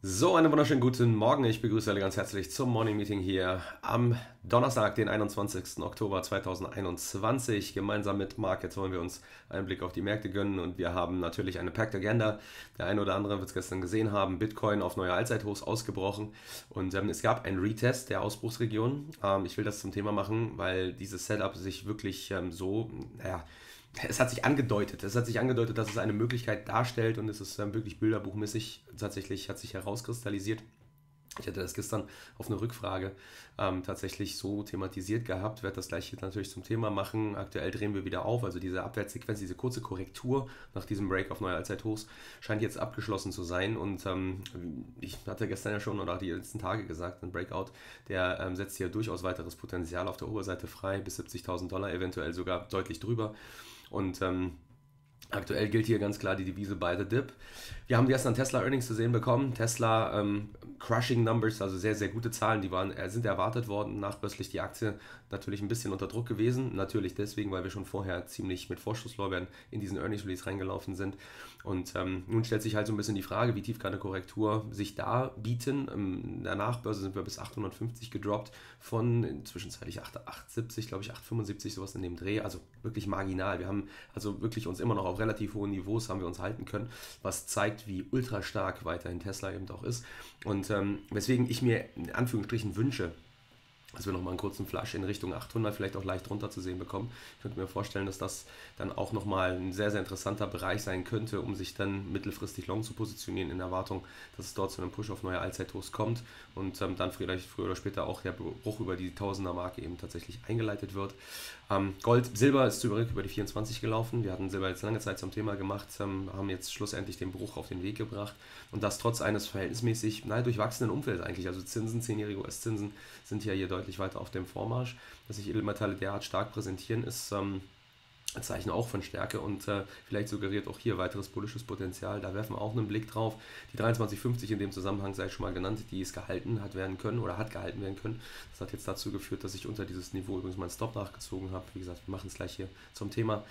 So, einen wunderschönen guten Morgen. Ich begrüße alle ganz herzlich zum Morning Meeting hier am Donnerstag, den 21. Oktober 2021. Gemeinsam mit Mark, jetzt wollen wir uns einen Blick auf die Märkte gönnen und wir haben natürlich eine Packed Agenda. Der eine oder andere wird es gestern gesehen haben, Bitcoin auf neue Allzeithochs ausgebrochen und ähm, es gab einen Retest der Ausbruchsregion. Ähm, ich will das zum Thema machen, weil dieses Setup sich wirklich ähm, so, naja, es hat sich angedeutet, es hat sich angedeutet, dass es eine Möglichkeit darstellt und es ist ähm, wirklich bilderbuchmäßig tatsächlich hat sich herauskristallisiert. Ich hatte das gestern auf eine Rückfrage ähm, tatsächlich so thematisiert gehabt, werde das gleich hier natürlich zum Thema machen. Aktuell drehen wir wieder auf, also diese Abwärtssequenz, diese kurze Korrektur nach diesem Break auf neue Allzeithochs scheint jetzt abgeschlossen zu sein und ähm, ich hatte gestern ja schon oder die letzten Tage gesagt, ein Breakout, der ähm, setzt hier durchaus weiteres Potenzial auf der Oberseite frei, bis 70.000 Dollar, eventuell sogar deutlich drüber. Und ähm, aktuell gilt hier ganz klar die Devise Buy the Dip. Wir haben gestern Tesla Earnings zu sehen bekommen. Tesla ähm, Crushing Numbers, also sehr, sehr gute Zahlen, die waren, äh, sind erwartet worden. Nachbörslich die Aktie natürlich ein bisschen unter Druck gewesen. Natürlich deswegen, weil wir schon vorher ziemlich mit Vorschusslorbeeren in diesen Earnings Release reingelaufen sind. Und ähm, nun stellt sich halt so ein bisschen die Frage, wie tief kann eine Korrektur sich da bieten. In der Nachbörse sind wir bis 850 gedroppt von zwischenzeitlich 870, glaube ich, 875, sowas in dem Dreh. Also wirklich marginal. Wir haben also wirklich uns immer noch auf relativ hohen Niveaus haben wir uns halten können, was zeigt, wie ultra stark weiterhin Tesla eben auch ist. Und ähm, weswegen ich mir in Anführungsstrichen wünsche, dass wir nochmal einen kurzen Flash in Richtung 800 vielleicht auch leicht runter zu sehen bekommen. Ich könnte mir vorstellen, dass das dann auch nochmal ein sehr, sehr interessanter Bereich sein könnte, um sich dann mittelfristig long zu positionieren in Erwartung, dass es dort zu einem Push auf neue Allzeithochs kommt und ähm, dann vielleicht früher oder später auch der Bruch über die Tausender-Marke eben tatsächlich eingeleitet wird. Ähm, Gold, Silber ist zurück über die 24 gelaufen. Wir hatten Silber jetzt lange Zeit zum Thema gemacht, ähm, haben jetzt schlussendlich den Bruch auf den Weg gebracht und das trotz eines verhältnismäßig naja, durchwachsenen Umfelds eigentlich. Also Zinsen, 10-jährige US-Zinsen sind ja hier deutlich weiter auf dem Vormarsch. Dass sich Edelmetalle derart stark präsentieren, ist ähm, Zeichen auch von Stärke und äh, vielleicht suggeriert auch hier weiteres politisches Potenzial. Da werfen wir auch einen Blick drauf. Die 2350 in dem Zusammenhang sei schon mal genannt, die es gehalten hat werden können oder hat gehalten werden können. Das hat jetzt dazu geführt, dass ich unter dieses Niveau übrigens meinen Stop nachgezogen habe. Wie gesagt, wir machen es gleich hier zum Thema.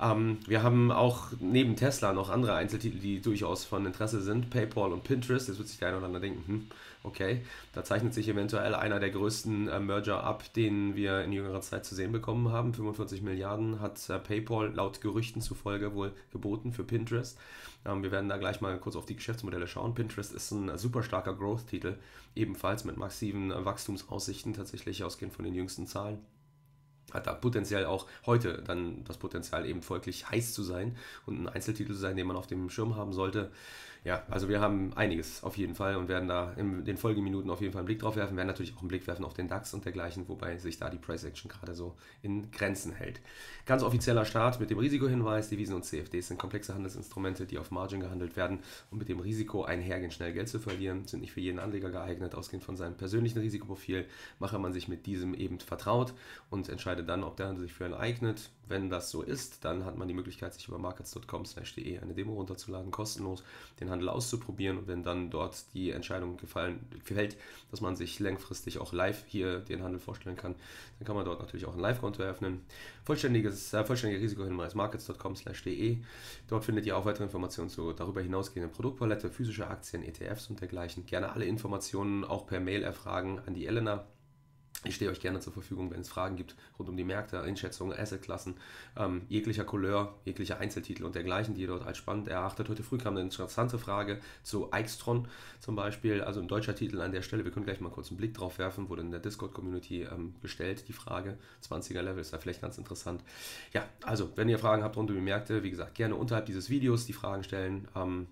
Ähm, wir haben auch neben Tesla noch andere Einzeltitel, die durchaus von Interesse sind. PayPal und Pinterest. Jetzt wird sich der eine oder andere denken, hm, okay, da zeichnet sich eventuell einer der größten äh, Merger ab, den wir in jüngerer Zeit zu sehen bekommen haben. 45 Milliarden hat äh, PayPal laut Gerüchten zufolge wohl geboten für Pinterest. Ähm, wir werden da gleich mal kurz auf die Geschäftsmodelle schauen. Pinterest ist ein super starker Growth-Titel, ebenfalls mit massiven äh, Wachstumsaussichten, tatsächlich ausgehend von den jüngsten Zahlen hat da potenziell auch heute dann das Potenzial eben folglich heiß zu sein und ein Einzeltitel zu sein, den man auf dem Schirm haben sollte. Ja, also wir haben einiges auf jeden Fall und werden da in den Folgeminuten auf jeden Fall einen Blick drauf werfen, werden natürlich auch einen Blick werfen auf den DAX und dergleichen, wobei sich da die Price Action gerade so in Grenzen hält. Ganz offizieller Start mit dem Risikohinweis, Devisen und CFDs sind komplexe Handelsinstrumente, die auf Margin gehandelt werden und mit dem Risiko einhergehen, schnell Geld zu verlieren, sind nicht für jeden Anleger geeignet, ausgehend von seinem persönlichen Risikoprofil, mache man sich mit diesem eben vertraut und entscheidet dann, ob der Handel sich für einen eignet. Wenn das so ist, dann hat man die Möglichkeit, sich über markets.com/de eine Demo runterzuladen, kostenlos den Handel auszuprobieren und wenn dann dort die Entscheidung gefallen, gefällt, dass man sich langfristig auch live hier den Handel vorstellen kann, dann kann man dort natürlich auch ein Live-Konto eröffnen. Vollständiges, äh, vollständiger Risikohinweis markets.com/de. Dort findet ihr auch weitere Informationen zu darüber hinausgehenden Produktpalette, physische Aktien, ETFs und dergleichen. Gerne alle Informationen auch per Mail erfragen an die Elena ich stehe euch gerne zur Verfügung, wenn es Fragen gibt rund um die Märkte, Einschätzungen, Assetklassen, ähm, jeglicher Couleur, jeglicher Einzeltitel und dergleichen, die ihr dort als spannend erachtet. Heute früh kam eine interessante Frage zu Eichstron zum Beispiel, also ein deutscher Titel an der Stelle. Wir können gleich mal kurz einen Blick drauf werfen, wurde in der Discord-Community ähm, gestellt, die Frage. 20er Level ist da vielleicht ganz interessant. Ja, also, wenn ihr Fragen habt rund um die Märkte, wie gesagt, gerne unterhalb dieses Videos die Fragen stellen. Ähm,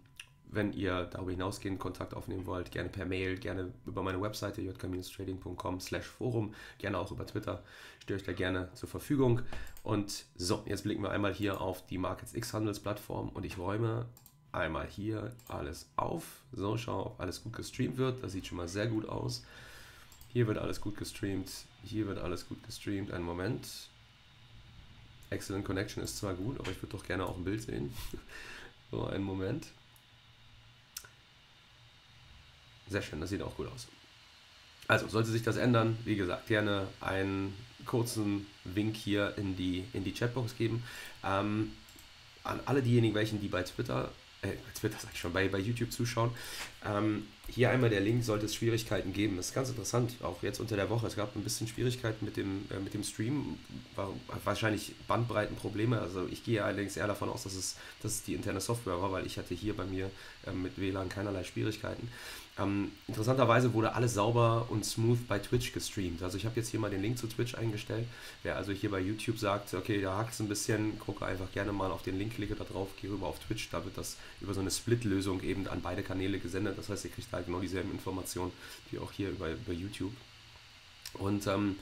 wenn ihr darüber hinausgehend Kontakt aufnehmen wollt, gerne per Mail, gerne über meine Webseite jk-trading.com forum, gerne auch über Twitter, stehe euch da gerne zur Verfügung. Und so, jetzt blicken wir einmal hier auf die Markets X Handelsplattform und ich räume einmal hier alles auf. So, schau, ob alles gut gestreamt wird. Das sieht schon mal sehr gut aus. Hier wird alles gut gestreamt. Hier wird alles gut gestreamt. Einen Moment. Excellent Connection ist zwar gut, aber ich würde doch gerne auch ein Bild sehen. so, einen Moment. Sehr schön, das sieht auch gut aus. Also, sollte sich das ändern, wie gesagt, gerne einen kurzen Wink hier in die, in die Chatbox geben. Ähm, an alle diejenigen, welchen, die bei Twitter äh, Twitter sag ich schon, bei, bei YouTube zuschauen. Ähm, hier einmal der Link, sollte es Schwierigkeiten geben. Das ist ganz interessant, auch jetzt unter der Woche. Es gab ein bisschen Schwierigkeiten mit dem, äh, mit dem Stream, war wahrscheinlich Bandbreitenprobleme. Also ich gehe allerdings eher davon aus, dass es, dass es die interne Software war, weil ich hatte hier bei mir äh, mit WLAN keinerlei Schwierigkeiten. Ähm, interessanterweise wurde alles sauber und smooth bei Twitch gestreamt. Also ich habe jetzt hier mal den Link zu Twitch eingestellt. Wer also hier bei YouTube sagt, okay, da hakt es ein bisschen, gucke einfach gerne mal auf den Link, klicke da drauf, gehe rüber auf Twitch. Da wird das über so eine Split-Lösung eben an beide Kanäle gesendet. Das heißt, ihr kriegt da genau dieselben Informationen wie auch hier über, über YouTube. Und ähm,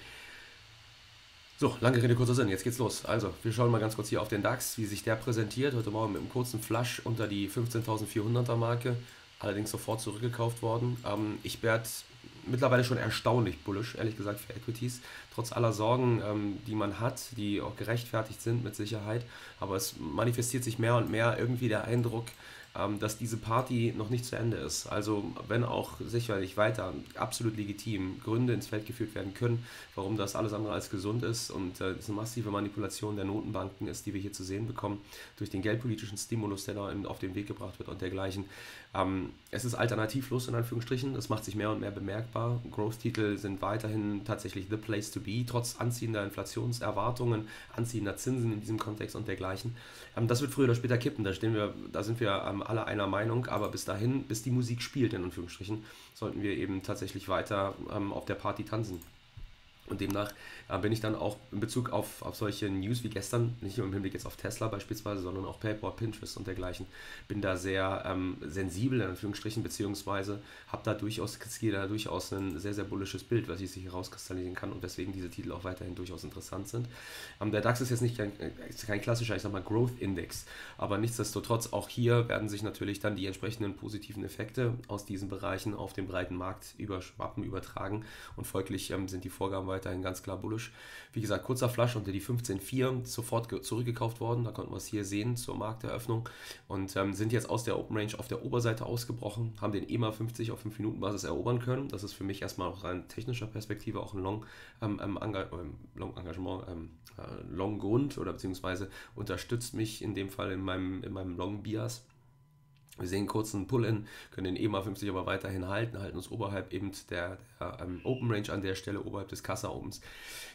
so, lange Rede, kurzer Sinn, jetzt geht's los. Also, wir schauen mal ganz kurz hier auf den DAX, wie sich der präsentiert. Heute Morgen mit einem kurzen Flash unter die 15.400er Marke allerdings sofort zurückgekauft worden. Ähm, ich werde mittlerweile schon erstaunlich bullisch, ehrlich gesagt, für Equities. Trotz aller Sorgen, ähm, die man hat, die auch gerechtfertigt sind mit Sicherheit. Aber es manifestiert sich mehr und mehr irgendwie der Eindruck, ähm, dass diese Party noch nicht zu Ende ist. Also wenn auch sicherlich weiter absolut legitim Gründe ins Feld geführt werden können, warum das alles andere als gesund ist und äh, es eine massive Manipulation der Notenbanken ist, die wir hier zu sehen bekommen, durch den geldpolitischen Stimulus, der da auf den Weg gebracht wird und dergleichen. Ähm, es ist alternativlos in Anführungsstrichen, das macht sich mehr und mehr bemerkbar. Growth-Titel sind weiterhin tatsächlich the place to be, trotz anziehender Inflationserwartungen, anziehender Zinsen in diesem Kontext und dergleichen. Ähm, das wird früher oder später kippen, da, stehen wir, da sind wir ähm, alle einer Meinung, aber bis dahin, bis die Musik spielt, in Anführungsstrichen, sollten wir eben tatsächlich weiter ähm, auf der Party tanzen. Und demnach bin ich dann auch in Bezug auf, auf solche News wie gestern, nicht nur im Hinblick jetzt auf Tesla beispielsweise, sondern auch PayPal, Pinterest und dergleichen, bin da sehr ähm, sensibel in Anführungsstrichen, beziehungsweise habe da durchaus, skizziere da durchaus ein sehr, sehr bullisches Bild, was ich sich herauskristallisieren kann und weswegen diese Titel auch weiterhin durchaus interessant sind. Ähm, der DAX ist jetzt nicht kein, kein klassischer, ich sag mal, Growth Index, aber nichtsdestotrotz auch hier werden sich natürlich dann die entsprechenden positiven Effekte aus diesen Bereichen auf den breiten Markt überschwappen, übertragen und folglich ähm, sind die Vorgaben weiter weiterhin ganz klar bullisch. Wie gesagt, kurzer Flash unter die 15,4 sofort zurückgekauft worden. Da konnten wir es hier sehen zur Markteröffnung und ähm, sind jetzt aus der Open Range auf der Oberseite ausgebrochen, haben den EMA 50 auf 5 Minuten Basis erobern können. Das ist für mich erstmal auch rein technischer Perspektive auch ein Long, ähm, ähm, ähm Long Engagement, ähm, äh, Long Grund oder beziehungsweise unterstützt mich in dem Fall in meinem, in meinem Long Bias. Wir sehen kurz einen Pull-In, können den EMA 50 aber weiterhin halten, halten uns oberhalb eben der, der ähm, Open Range an der Stelle, oberhalb des Kassa-Opens.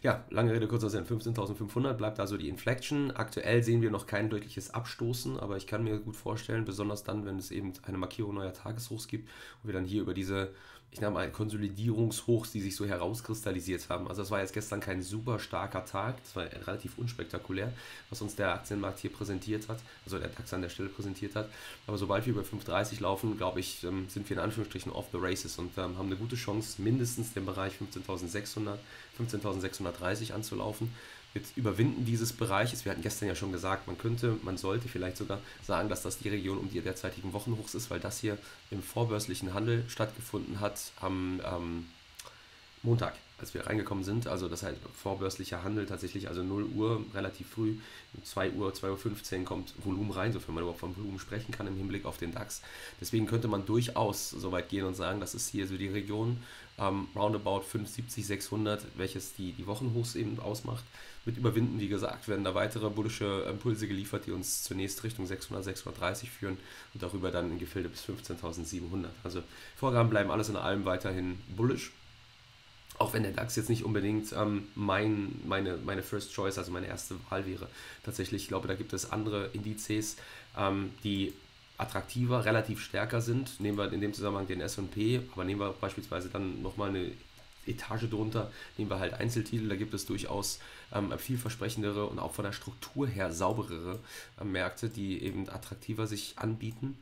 Ja, lange Rede, kurzer Sinn, 15.500 bleibt also die Inflection. Aktuell sehen wir noch kein deutliches Abstoßen, aber ich kann mir gut vorstellen, besonders dann, wenn es eben eine Markierung neuer Tageshochs gibt und wir dann hier über diese ich nenne mal, Konsolidierungshochs, die sich so herauskristallisiert haben. Also das war jetzt gestern kein super starker Tag, das war relativ unspektakulär, was uns der Aktienmarkt hier präsentiert hat, also der DAX an der Stelle präsentiert hat. Aber sobald wir über 5,30 laufen, glaube ich, ähm, sind wir in Anführungsstrichen off the races und ähm, haben eine gute Chance, mindestens den Bereich 15.600, 15.630 anzulaufen. Wir überwinden dieses Bereiches. Wir hatten gestern ja schon gesagt, man könnte, man sollte vielleicht sogar sagen, dass das die Region um die derzeitigen Wochenhochs ist, weil das hier im vorbörslichen Handel stattgefunden hat am ähm, Montag, als wir reingekommen sind. Also das heißt vorbörslicher Handel tatsächlich, also 0 Uhr, relativ früh, 2 Uhr, 2.15 Uhr kommt Volumen rein, sofern man überhaupt vom Volumen sprechen kann im Hinblick auf den DAX. Deswegen könnte man durchaus so weit gehen und sagen, das ist hier so die Region ähm, roundabout 570, 600, welches die, die Wochenhochs eben ausmacht mit überwinden. Wie gesagt, werden da weitere bullische Impulse geliefert, die uns zunächst Richtung 600, 630 führen und darüber dann in Gefilde bis 15.700. Also Vorgaben bleiben alles in allem weiterhin bullish. Auch wenn der DAX jetzt nicht unbedingt ähm, mein, meine, meine First Choice, also meine erste Wahl wäre. Tatsächlich, ich glaube, da gibt es andere Indizes, ähm, die attraktiver, relativ stärker sind. Nehmen wir in dem Zusammenhang den SP, aber nehmen wir beispielsweise dann nochmal eine Etage drunter nehmen wir halt Einzeltitel. Da gibt es durchaus ähm, vielversprechendere und auch von der Struktur her sauberere äh, Märkte, die eben attraktiver sich anbieten.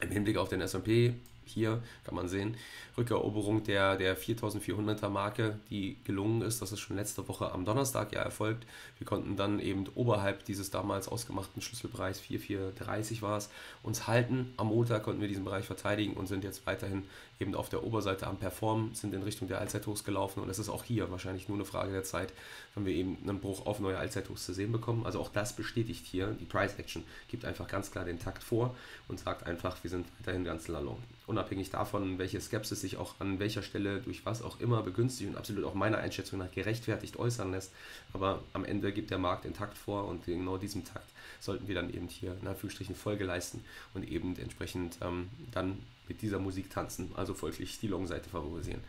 Im Hinblick auf den SP hier kann man sehen, Rückeroberung der, der 4400er Marke, die gelungen ist. Das ist schon letzte Woche am Donnerstag ja erfolgt. Wir konnten dann eben oberhalb dieses damals ausgemachten Schlüsselbereichs 4430 war es, uns halten. Am Montag konnten wir diesen Bereich verteidigen und sind jetzt weiterhin eben auf der Oberseite am Performen, sind in Richtung der Allzeithochs gelaufen und es ist auch hier wahrscheinlich nur eine Frage der Zeit, wenn wir eben einen Bruch auf neue Allzeithochs zu sehen bekommen. Also auch das bestätigt hier, die Price Action gibt einfach ganz klar den Takt vor und sagt einfach, wir sind weiterhin ganz lalong. Unabhängig davon, welche Skepsis sich auch an welcher Stelle durch was auch immer begünstigt und absolut auch meiner Einschätzung nach gerechtfertigt äußern lässt. Aber am Ende gibt der Markt den Takt vor und genau diesem Takt sollten wir dann eben hier in Anführungsstrichen Folge leisten und eben entsprechend ähm, dann mit dieser Musik tanzen, also folglich die Long-Seite favorisieren.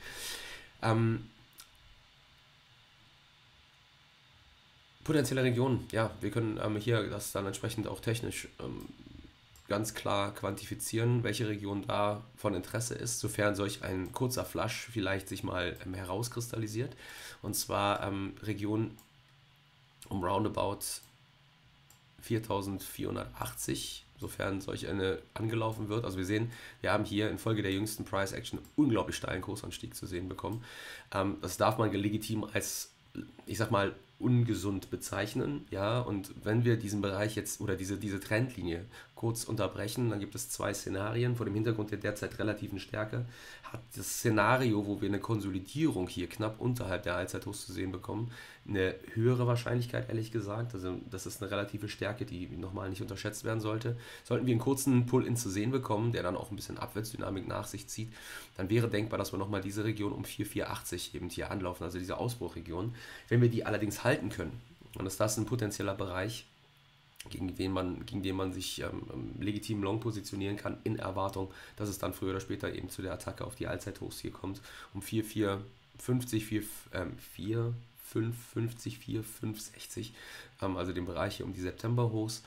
Ähm, potenzielle Regionen, ja, wir können ähm, hier das dann entsprechend auch technisch ähm, ganz klar quantifizieren, welche Region da von Interesse ist, sofern solch ein kurzer Flash vielleicht sich mal ähm, herauskristallisiert. Und zwar ähm, Region um roundabout 4480, sofern solch eine angelaufen wird. Also wir sehen, wir haben hier infolge der jüngsten Price Action unglaublich steilen Kursanstieg zu sehen bekommen. Ähm, das darf man legitim als, ich sag mal, ungesund bezeichnen, ja, und wenn wir diesen Bereich jetzt oder diese, diese Trendlinie kurz unterbrechen, dann gibt es zwei Szenarien. Vor dem Hintergrund der derzeit relativen Stärke hat das Szenario, wo wir eine Konsolidierung hier knapp unterhalb der Allzeithochs zu sehen bekommen, eine höhere Wahrscheinlichkeit, ehrlich gesagt. Also das ist eine relative Stärke, die nochmal nicht unterschätzt werden sollte. Sollten wir einen kurzen Pull-In zu sehen bekommen, der dann auch ein bisschen Abwärtsdynamik nach sich zieht, dann wäre denkbar, dass wir nochmal diese Region um 4480 eben hier anlaufen, also diese Ausbruchregion. Wenn wir die allerdings halten können, und ist das ein potenzieller Bereich, gegen den man, gegen den man sich ähm, ähm legitim long positionieren kann, in Erwartung, dass es dann früher oder später eben zu der Attacke auf die Allzeithochs hier kommt. Um 4, 4, 50, 4, ähm, 4, 5, 50, 4, 5, 60, ähm, also den Bereich hier um die September-Hochs.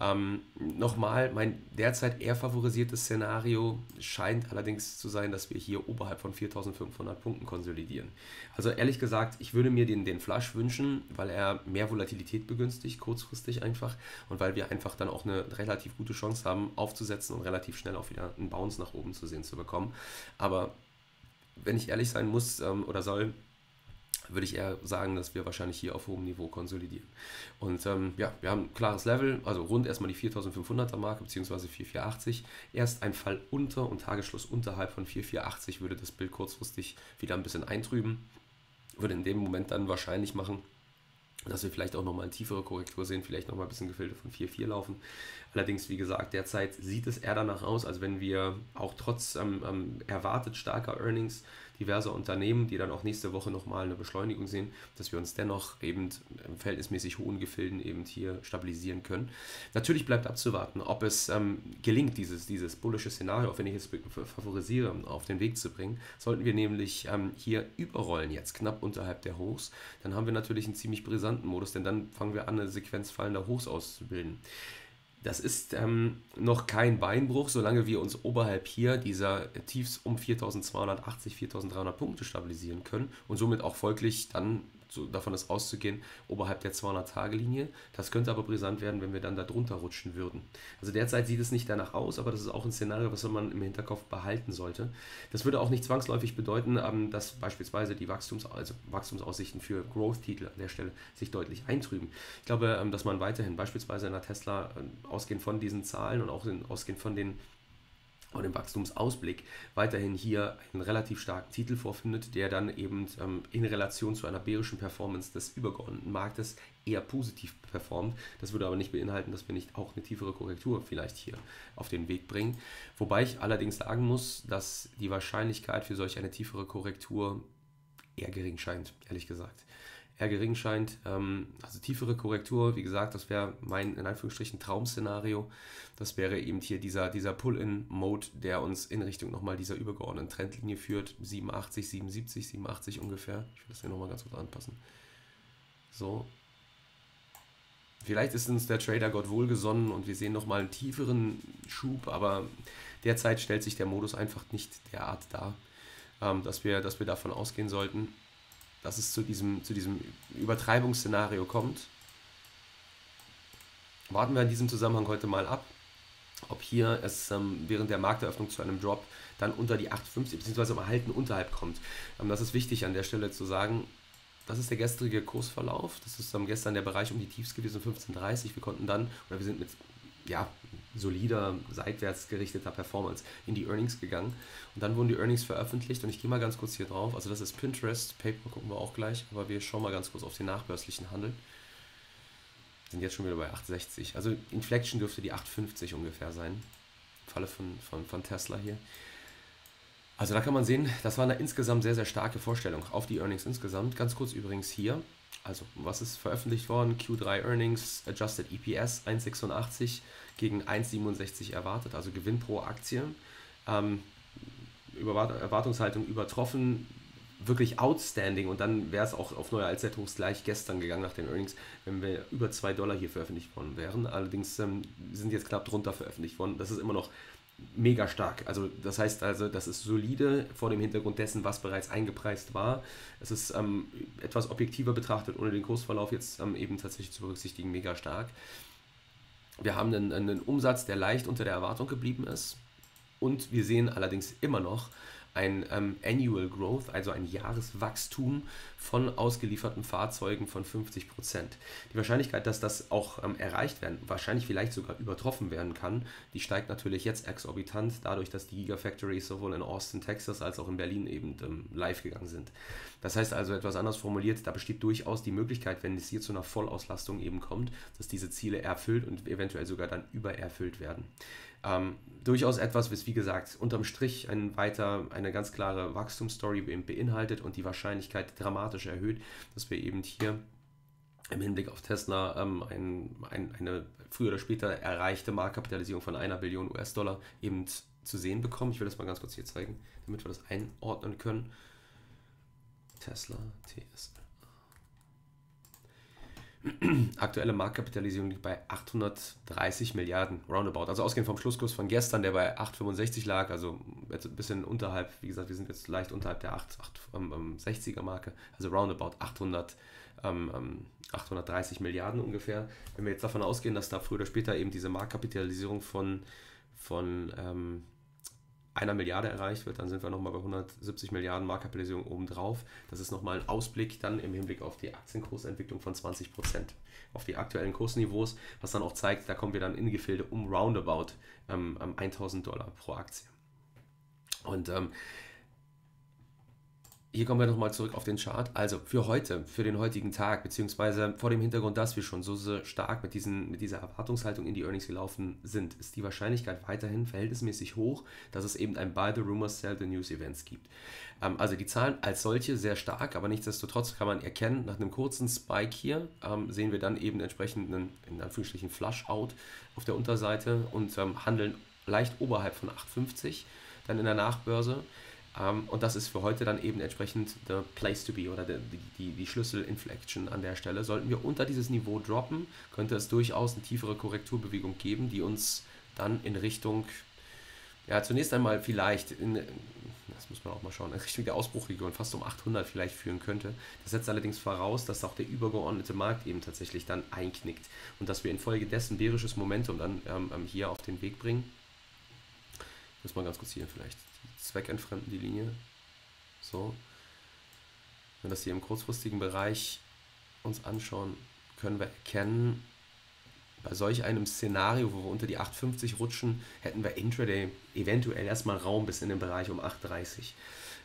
Ähm, Nochmal, mein derzeit eher favorisiertes Szenario scheint allerdings zu sein, dass wir hier oberhalb von 4500 Punkten konsolidieren. Also ehrlich gesagt, ich würde mir den, den Flush wünschen, weil er mehr Volatilität begünstigt, kurzfristig einfach, und weil wir einfach dann auch eine relativ gute Chance haben, aufzusetzen und relativ schnell auch wieder einen Bounce nach oben zu sehen zu bekommen. Aber wenn ich ehrlich sein muss ähm, oder soll, würde ich eher sagen, dass wir wahrscheinlich hier auf hohem Niveau konsolidieren. Und ähm, ja, wir haben ein klares Level, also rund erstmal die 4500er Marke bzw. 4480. Erst ein Fall unter und Tagesschluss unterhalb von 4480 würde das Bild kurzfristig wieder ein bisschen eintrüben. Würde in dem Moment dann wahrscheinlich machen, dass wir vielleicht auch nochmal eine tiefere Korrektur sehen, vielleicht nochmal ein bisschen Gefilde von 4,4 laufen. Allerdings, wie gesagt, derzeit sieht es eher danach aus, als wenn wir auch trotz ähm, ähm, erwartet starker Earnings diverser Unternehmen, die dann auch nächste Woche nochmal eine Beschleunigung sehen, dass wir uns dennoch eben im verhältnismäßig hohen Gefilden eben hier stabilisieren können. Natürlich bleibt abzuwarten, ob es ähm, gelingt, dieses, dieses bullische Szenario, auch wenn ich es favorisiere, auf den Weg zu bringen. Sollten wir nämlich ähm, hier überrollen, jetzt knapp unterhalb der Hochs, dann haben wir natürlich einen ziemlich brisanten Modus, denn dann fangen wir an, eine Sequenz fallender Hochs auszubilden. Das ist ähm, noch kein Beinbruch, solange wir uns oberhalb hier dieser Tiefs um 4280, 4300 Punkte stabilisieren können und somit auch folglich dann so, davon ist auszugehen, oberhalb der 200-Tage-Linie. Das könnte aber brisant werden, wenn wir dann da drunter rutschen würden. Also derzeit sieht es nicht danach aus, aber das ist auch ein Szenario, was man im Hinterkopf behalten sollte. Das würde auch nicht zwangsläufig bedeuten, ähm, dass beispielsweise die Wachstums also Wachstumsaussichten für Growth-Titel an der Stelle sich deutlich eintrüben. Ich glaube, ähm, dass man weiterhin beispielsweise in der Tesla äh, ausgehend von diesen Zahlen und auch ausgehend von den und im Wachstumsausblick weiterhin hier einen relativ starken Titel vorfindet, der dann eben ähm, in Relation zu einer bärischen Performance des übergeordneten Marktes eher positiv performt. Das würde aber nicht beinhalten, dass wir nicht auch eine tiefere Korrektur vielleicht hier auf den Weg bringen. Wobei ich allerdings sagen muss, dass die Wahrscheinlichkeit für solch eine tiefere Korrektur eher gering scheint, ehrlich gesagt eher gering scheint. Ähm, also tiefere Korrektur, wie gesagt, das wäre mein in Anführungsstrichen Traum-Szenario. Das wäre eben hier dieser, dieser Pull-in-Mode, der uns in Richtung nochmal dieser übergeordneten Trendlinie führt. 87, 77, 87 ungefähr. Ich will das hier nochmal ganz kurz anpassen. So. Vielleicht ist uns der Trader Gott wohlgesonnen und wir sehen nochmal einen tieferen Schub, aber derzeit stellt sich der Modus einfach nicht derart dar, ähm, dass, wir, dass wir davon ausgehen sollten dass es zu diesem, zu diesem Übertreibungsszenario kommt. Warten wir in diesem Zusammenhang heute mal ab, ob hier es ähm, während der Markteröffnung zu einem Drop dann unter die 8,50 bzw. im Erhalten unterhalb kommt. Ähm, das ist wichtig an der Stelle zu sagen. Das ist der gestrige Kursverlauf. Das ist ähm, gestern der Bereich um die Tiefs gewesen, 15,30. Wir konnten dann, oder wir sind mit ja, solider, seitwärts gerichteter Performance in die Earnings gegangen. Und dann wurden die Earnings veröffentlicht und ich gehe mal ganz kurz hier drauf. Also das ist Pinterest, Paper gucken wir auch gleich, aber wir schauen mal ganz kurz auf den nachbörslichen Handel. Sind jetzt schon wieder bei 8,60. Also Inflection dürfte die 8,50 ungefähr sein. Im Falle von, von, von Tesla hier. Also da kann man sehen, das war eine insgesamt sehr, sehr starke Vorstellung auf die Earnings insgesamt. Ganz kurz übrigens hier, also was ist veröffentlicht worden? Q3 Earnings, Adjusted EPS 1,86 gegen 1,67 erwartet, also Gewinn pro Aktie. Ähm, Erwartungshaltung übertroffen, wirklich outstanding und dann wäre es auch auf neue Allzeithochs gleich gestern gegangen nach den Earnings, wenn wir über 2 Dollar hier veröffentlicht worden wären. Allerdings ähm, sind jetzt knapp drunter veröffentlicht worden. Das ist immer noch mega stark. Also das heißt also, das ist solide vor dem Hintergrund dessen, was bereits eingepreist war. Es ist ähm, etwas objektiver betrachtet, ohne den Kursverlauf jetzt ähm, eben tatsächlich zu berücksichtigen, mega stark. Wir haben einen, einen Umsatz, der leicht unter der Erwartung geblieben ist. Und wir sehen allerdings immer noch ein ähm, Annual Growth, also ein Jahreswachstum von ausgelieferten Fahrzeugen von 50%. Die Wahrscheinlichkeit, dass das auch ähm, erreicht werden, wahrscheinlich vielleicht sogar übertroffen werden kann, die steigt natürlich jetzt exorbitant, dadurch, dass die Gigafactories sowohl in Austin, Texas als auch in Berlin eben ähm, live gegangen sind. Das heißt also etwas anders formuliert, da besteht durchaus die Möglichkeit, wenn es hier zu einer Vollauslastung eben kommt, dass diese Ziele erfüllt und eventuell sogar dann übererfüllt werden. Ähm, durchaus etwas, was wie gesagt unterm Strich ein weiter, eine ganz klare Wachstumsstory beinhaltet und die Wahrscheinlichkeit dramatisch erhöht, dass wir eben hier im Hinblick auf Tesla ähm, ein, ein, eine früher oder später erreichte Marktkapitalisierung von einer Billion US-Dollar eben zu sehen bekommen. Ich will das mal ganz kurz hier zeigen, damit wir das einordnen können. Tesla TSL. Aktuelle Marktkapitalisierung liegt bei 830 Milliarden roundabout. Also ausgehend vom Schlusskurs von gestern, der bei 8,65 lag, also ein bisschen unterhalb, wie gesagt, wir sind jetzt leicht unterhalb der 860er Marke, also roundabout 800, ähm, 830 ähm, Milliarden ungefähr. Wenn wir jetzt davon ausgehen, dass da früher oder später eben diese Marktkapitalisierung von, von ähm, einer Milliarde erreicht wird, dann sind wir nochmal bei 170 Milliarden Marktkapitalisierung obendrauf. Das ist nochmal ein Ausblick dann im Hinblick auf die Aktienkursentwicklung von 20 Prozent auf die aktuellen Kursniveaus, was dann auch zeigt, da kommen wir dann in Gefilde um roundabout ähm, 1000 Dollar pro Aktie. Und ähm, hier kommen wir nochmal zurück auf den Chart. Also für heute, für den heutigen Tag, beziehungsweise vor dem Hintergrund, dass wir schon so, so stark mit, diesen, mit dieser Erwartungshaltung in die Earnings gelaufen sind, ist die Wahrscheinlichkeit weiterhin verhältnismäßig hoch, dass es eben ein Buy the Rumors, Sell the News Events gibt. Ähm, also die Zahlen als solche sehr stark, aber nichtsdestotrotz kann man erkennen, nach einem kurzen Spike hier ähm, sehen wir dann eben entsprechend einen, in Anführungsstrichen, Flush-Out auf der Unterseite und ähm, handeln leicht oberhalb von 8,50 dann in der Nachbörse. Um, ähm, und das ist für heute dann eben entsprechend the place to be oder die, die, die Schlüssel-Inflection an der Stelle. Sollten wir unter dieses Niveau droppen, könnte es durchaus eine tiefere Korrekturbewegung geben, die uns dann in Richtung, ja, zunächst einmal vielleicht in, das muss man auch mal schauen, in Richtung der Ausbruchregion fast um 800 vielleicht führen könnte. Das setzt allerdings voraus, dass auch der übergeordnete Markt eben tatsächlich dann einknickt und dass wir infolgedessen bärisches Momentum dann ähm, ähm hier auf den Weg bringen. Muss man ganz kurz hier vielleicht zweckentfremden die Linie. So. Wenn wir das hier im kurzfristigen Bereich uns anschauen, können wir erkennen, bei solch einem Szenario, wo wir unter die 8,50 rutschen, hätten wir Intraday eventuell erstmal Raum bis in den Bereich um 8,30.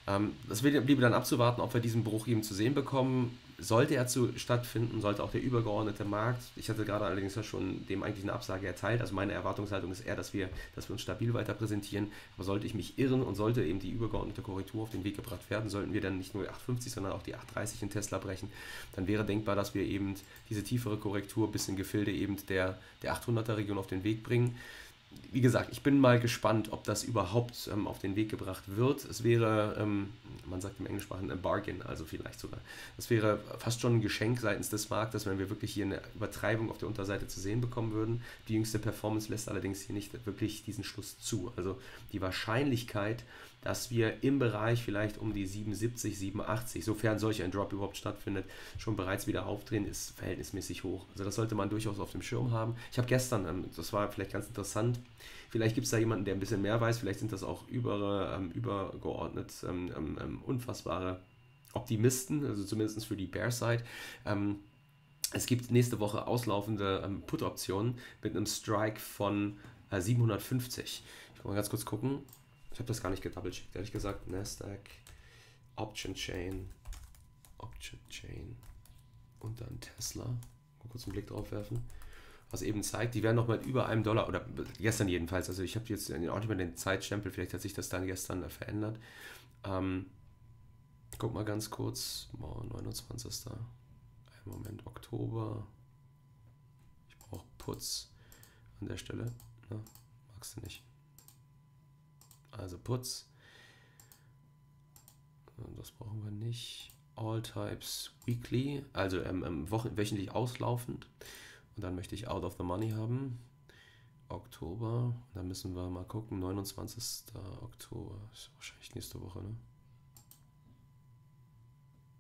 Ähm, das bliebe dann abzuwarten, ob wir diesen Bruch eben zu sehen bekommen sollte er zu stattfinden, sollte auch der übergeordnete Markt, ich hatte gerade allerdings ja schon dem eigentlich eine Absage erteilt, also meine Erwartungshaltung ist eher, dass wir, dass wir uns stabil weiter präsentieren, aber sollte ich mich irren und sollte eben die übergeordnete Korrektur auf den Weg gebracht werden, sollten wir dann nicht nur 850, sondern auch die 830 in Tesla brechen, dann wäre denkbar, dass wir eben diese tiefere Korrektur bis in Gefilde eben der, der 800er Region auf den Weg bringen wie gesagt, ich bin mal gespannt, ob das überhaupt ähm, auf den Weg gebracht wird. Es wäre, ähm, man sagt im Englischsprachigen, ein Bargain, also vielleicht sogar. Es wäre fast schon ein Geschenk seitens des Marktes, wenn wir wirklich hier eine Übertreibung auf der Unterseite zu sehen bekommen würden. Die jüngste Performance lässt allerdings hier nicht wirklich diesen Schluss zu. Also die Wahrscheinlichkeit, dass wir im Bereich vielleicht um die 77, 87, sofern solch ein Drop überhaupt stattfindet, schon bereits wieder aufdrehen, ist verhältnismäßig hoch. Also das sollte man durchaus auf dem Schirm haben. Ich habe gestern, ähm, das war vielleicht ganz interessant, vielleicht gibt es da jemanden, der ein bisschen mehr weiß, vielleicht sind das auch über, ähm, übergeordnet ähm, ähm, ähm unfassbare Optimisten, also zumindest für die Bear-Side. Ähm, es gibt nächste Woche auslaufende Put-Optionen mit einem Strike von äh, 750. Ich kann mal ganz kurz gucken. Ich habe das gar nicht gedoublecheckt, ehrlich gesagt. Nasdaq, Option Chain, Option Chain und dann Tesla. Mal kurz einen Blick drauf werfen. Was eben zeigt, die werden noch mal über einem Dollar, oder gestern jedenfalls, also ich habe jetzt auch nicht mehr den Zeitstempel, vielleicht hat sich das dann gestern verändert. Ähm, guck mal ganz kurz, 29. Moment, Oktober. Ich brauche Putz an der Stelle. Ne? Magst du nicht. Also Putz. Das brauchen wir nicht. All Types Weekly, also ähm, ähm, wöchentlich auslaufend. Und dann möchte ich Out of the Money haben. Oktober. Da müssen wir mal gucken. 29. Oktober. Ist wahrscheinlich nächste Woche, ne?